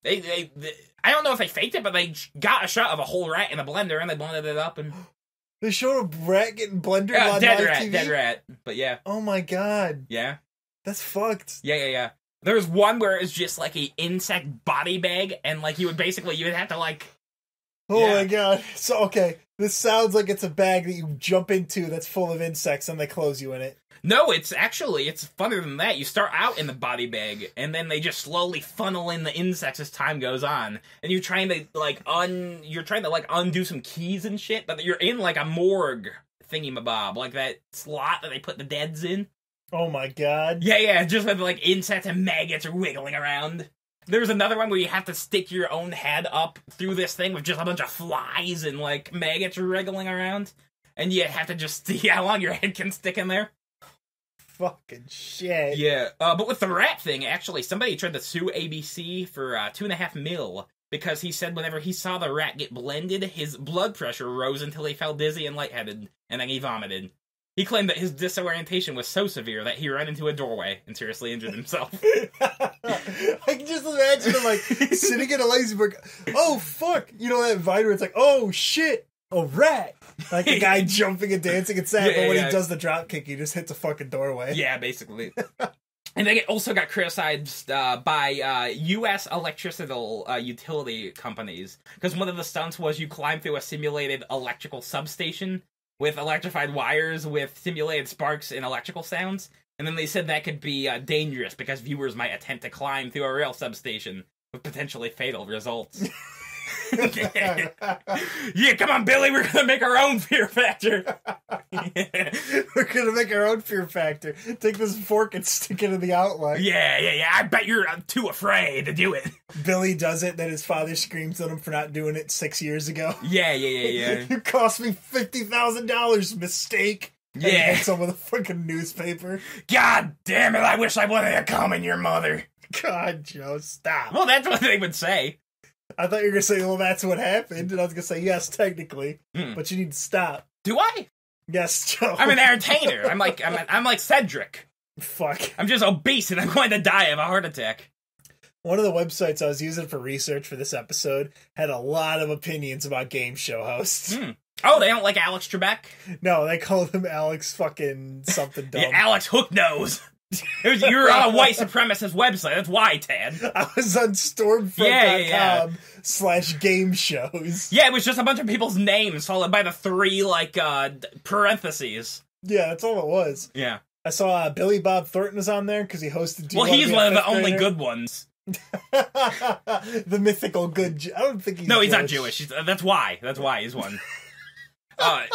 they, they, they, I don't know if they faked it, but they got a shot of a whole rat in a blender and they blended it up and They showed a rat getting blundered yeah, on dead live rat, TV. dead rat. But yeah, Oh my god, yeah, that's fucked. yeah, yeah, yeah. There was one where it was just like a insect body bag, and like you would basically you would have to like Oh Yeah. my god. So okay, this sounds like it's a bag that you jump into that's full of insects and they close you in it. No, it's actually it's funner than that. You start out in the body bag, and then they just slowly funnel in the insects as time goes on, and you're trying to like un you're trying to like undo some keys and shit, but you're in like a morgue thingy mabob, like that slot that they put the deads in. Oh my god. Yeah, yeah, just with like insects and maggots are wiggling around. There's another one where you have to stick your own head up through this thing with just a bunch of flies and like maggots wriggling around, and you have to just see how long your head can stick in there. Fucking shit. Yeah, uh, but with the rat thing, actually, somebody tried to sue ABC for uh, two and a half mil because he said whenever he saw the rat get blended, his blood pressure rose until he felt dizzy and lightheaded, and then he vomited. He claimed that his disorientation was so severe that he ran into a doorway and seriously injured himself. I can just imagine him like sitting in a lazy burger. Oh fuck! You know that vine where it's like, oh shit, a rat. Like a guy jumping and dancing and sad, Yeah, but when yeah. he does the drop kick, he just hits a fucking doorway. yeah, basically. And they also got criticized uh, by uh, U.S. electricity uh, utility companies because one of the stunts was you climb through a simulated electrical substation with electrified wires with simulated sparks and electrical sounds. And then they said that could be uh, dangerous because viewers might attempt to climb through a rail substation with potentially fatal results. yeah, come on, Billy, we're gonna make our own fear factor. We're gonna make our own fear factor. Take this fork and stick it in the outline. Yeah, yeah, yeah. I bet you're uh, too afraid to do it. Billy does it, then his father screams at him for not doing it six years ago. Yeah, yeah, yeah, yeah. you cost me fifty thousand dollars, mistake. Yeah. him with a fucking newspaper. God damn it! I wish I wanted to come in your mother. God, Joe, stop. Well, that's what they would say. I thought you were gonna say, "Well, that's what happened," and I was gonna say, "Yes, technically, Hmm. but you need to stop." Do I? Yes, Joe. I'm an entertainer. I'm like I'm, I'm like Cedric. fuck. I'm just obese and I'm going to die of a heart attack. One of the websites I was using for research for this episode had a lot of opinions about game show hosts. Hmm. Oh, they don't like Alex Trebek. No, they call him Alex fucking something dumb. Yeah, Alex Hook Nose. It was, you're on a white supremacist website. That's why, Tad. I was on stormfront.com Yeah, yeah, slash game shows. Yeah, it was just a bunch of people's names followed by the three like uh parentheses. Yeah, that's all it was. Yeah. I saw uh, Billy Bob Thornton was on there because he hosted. Do Well, he's one of the only good ones. the mythical good. Ju- I don't think he's. No, he's not Jewish. He's, uh, that's why. That's why he's one. Uh,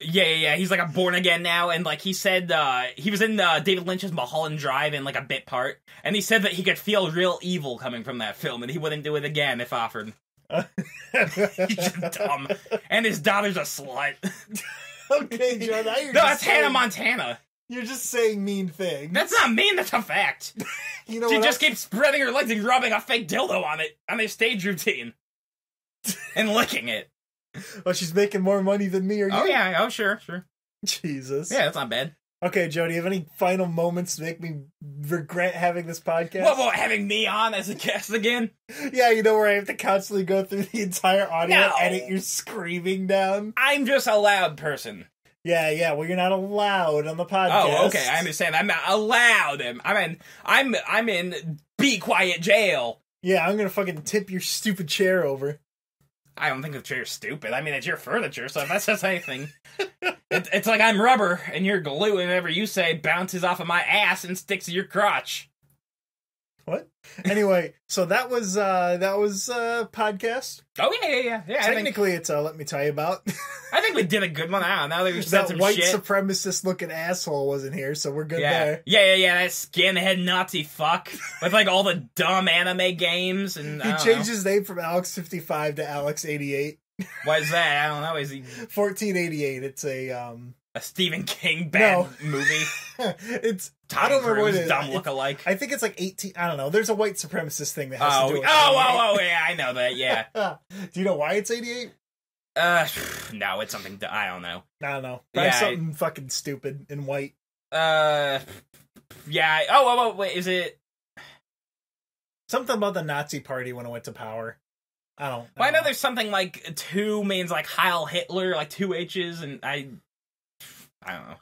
yeah, yeah, yeah. He's like a born again now, and like he said, uh, he was in uh, David Lynch's Mulholland Drive in like a bit part, and he said that he could feel real evil coming from that film, and he wouldn't do it again if offered. He's just dumb, and his daughter's a slut. okay, Joe. Now you're no, just that's Hannah Montana. You're just saying mean things. That's not mean. That's a fact. you know She just else- keeps spreading her legs and rubbing a fake dildo on it on their stage routine, and licking it. Oh, she's making more money than me or oh, you. Oh yeah. Oh sure, sure. Jesus. Yeah, that's not bad. Okay, Joe. Do you have any final moments to make me regret having this podcast? What about having me on as a guest again? Yeah, you know where I have to constantly go through the entire audio No. and edit your screaming down. I'm just a loud person. Yeah, yeah. Well, you're not allowed on the podcast. Oh, okay. I understand. I'm not allowed him. I'm in. I'm. I'm in. Be quiet jail. Yeah, I'm gonna fucking tip your stupid chair over. I don't think the chair's stupid. I mean, it's your furniture, so if that says anything, it, it's like I'm rubber and you're glue, and whatever you say bounces off of my ass and sticks to your crotch. What? Anyway, so that was uh that was uh podcast. Oh yeah, yeah, yeah. yeah I think Technically, it's uh let me tell you about I think we did a good one. I don't know. That white shit. supremacist looking asshole wasn't here, so we're good yeah. there. yeah, yeah, yeah. That skinhead Nazi fuck with like all the dumb anime games and He I don't changed know. his name from Alex fifty five to Alex eighty eight. Why is that? I don't know. Is he Fourteen eighty eight. It's a um a Stephen King bad movie? it's Tom I don't remember what it is. dumb look-alike. I think it's like eighteen I don't know. There's a white supremacist thing that has Oh, to do oh, with oh, oh, yeah, I know that. Yeah. Do you know why it's eighty eight? Uh, no, it's something. I don't know. I don't know. Probably Yeah, I- something fucking stupid and white. Uh, yeah. Oh, oh, oh, wait. Is it? Something about the Nazi party when it went to power. I don't. Well, I know don't there's something like two means like Heil Hitler, like two H's, and I. I don't know.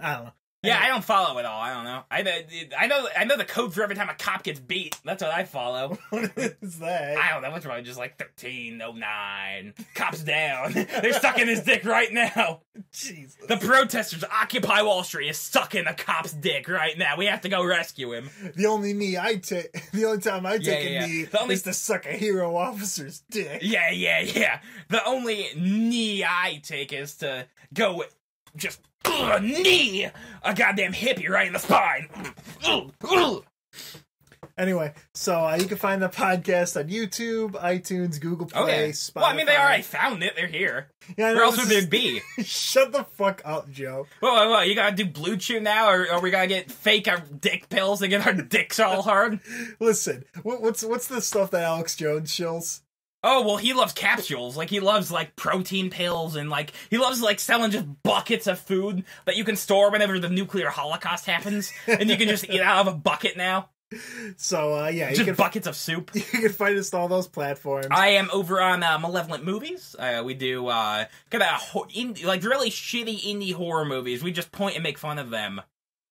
I don't know. Yeah, I don't follow it all. I don't know. I, I know I know the code for every time a cop gets beat. That's what I follow. What is that? I don't know. It's probably just like thirteen oh nine. Cops down. They're sucking his dick right now. Jesus. The protesters Occupy Wall Street is sucking a cop's dick right now. We have to go rescue him. The only knee I take, the only time I Yeah, take yeah, a yeah. knee The only- is to suck a hero officer's dick. Yeah, yeah, yeah. The only knee I take is to go just ugh, knee a goddamn hippie right in the spine. Ugh, ugh. Anyway, so uh, you can find the podcast on YouTube, iTunes, Google Play, Okay. Spotify. Well, I mean, they already found it. They're here. Yeah, Where else would they be? Shut the fuck up, Joe. Well, well, well, you gotta do BlueChew now, or, or we gotta get fake our dick pills to get our dicks all hard? Listen, what, what's what's the stuff that Alex Jones shills? Oh well, he loves capsules. Like he loves like protein pills and like he loves like selling just buckets of food that you can store whenever the nuclear holocaust happens, and you can just eat out of a bucket now. So uh, yeah, you Just can buckets of soup. you can find us on all those platforms. I am over on uh, Malevolent Movies. Uh, we do uh, kind of ho- like really shitty indie horror movies. We just point and make fun of them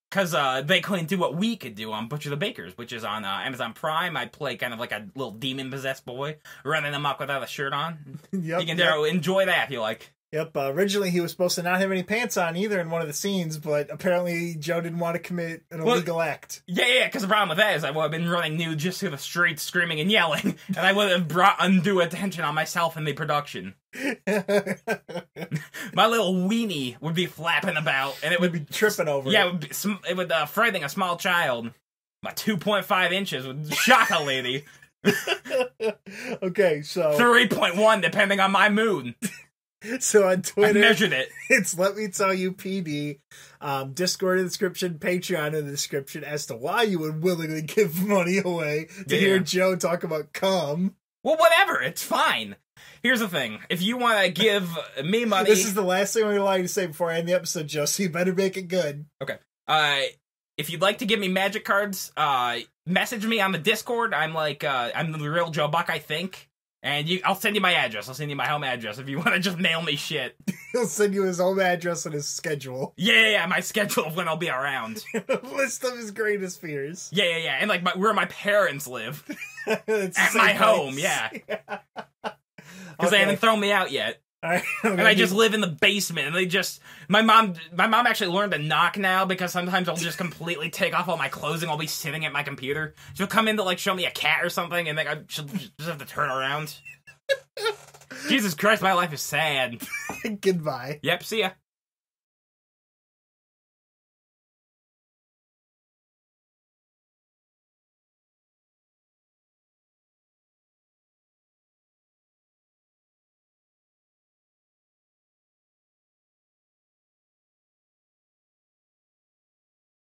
because uh, they couldn't do what we could do on Butcher the Bakers, which is on uh, Amazon Prime. I play kind of like a little demon possessed boy running amok without a shirt on. yep, you can yep. enjoy that if you like. Yep. Uh, originally, he was supposed to not have any pants on either in one of the scenes, but apparently Joe didn't want to commit an Well- illegal act. Yeah, yeah, because the problem with that is I would have been running nude just through the streets screaming and yelling, and I would have brought undue attention on myself and the production. My little weenie would be flapping about, and it would be tripping over. Yeah, it would, be, it would uh, frightening a small child. My 2.5 inches would shock a lady. okay, so 3.1 depending on my mood. So on Twitter, I measured it. it's let me tell you PD. Um, Discord in the description, Patreon in the description as to why you would willingly give money away to Yeah. hear Joe talk about cum. Well, whatever. It's fine. Here's the thing. If you want to give me money, This is the last thing I'm gonna allow you to say before I end the episode, Joe. So you better make it good. Okay. Uh, if you'd like to give me magic cards, uh, message me on the Discord. I'm like, uh, I'm the real Joe Buck, I think. And you, I'll send you my address. I'll send you my home address if you want to just mail me shit. He'll send you his home address and his schedule, Yeah, yeah, yeah, my schedule of when I'll be around. list of his greatest fears. Yeah, yeah, yeah, and like my, where my parents live at my place. home. Yeah, because they Okay. haven't thrown me out yet. Right, and I just live in the basement. And they just my mom, my mom actually learned to knock now because sometimes I'll just completely take off all my clothing. I'll be sitting at my computer. She'll come in to like show me a cat or something, and then I she'll just have to turn around. Jesus Christ, my life is sad. Goodbye. Yep, see ya.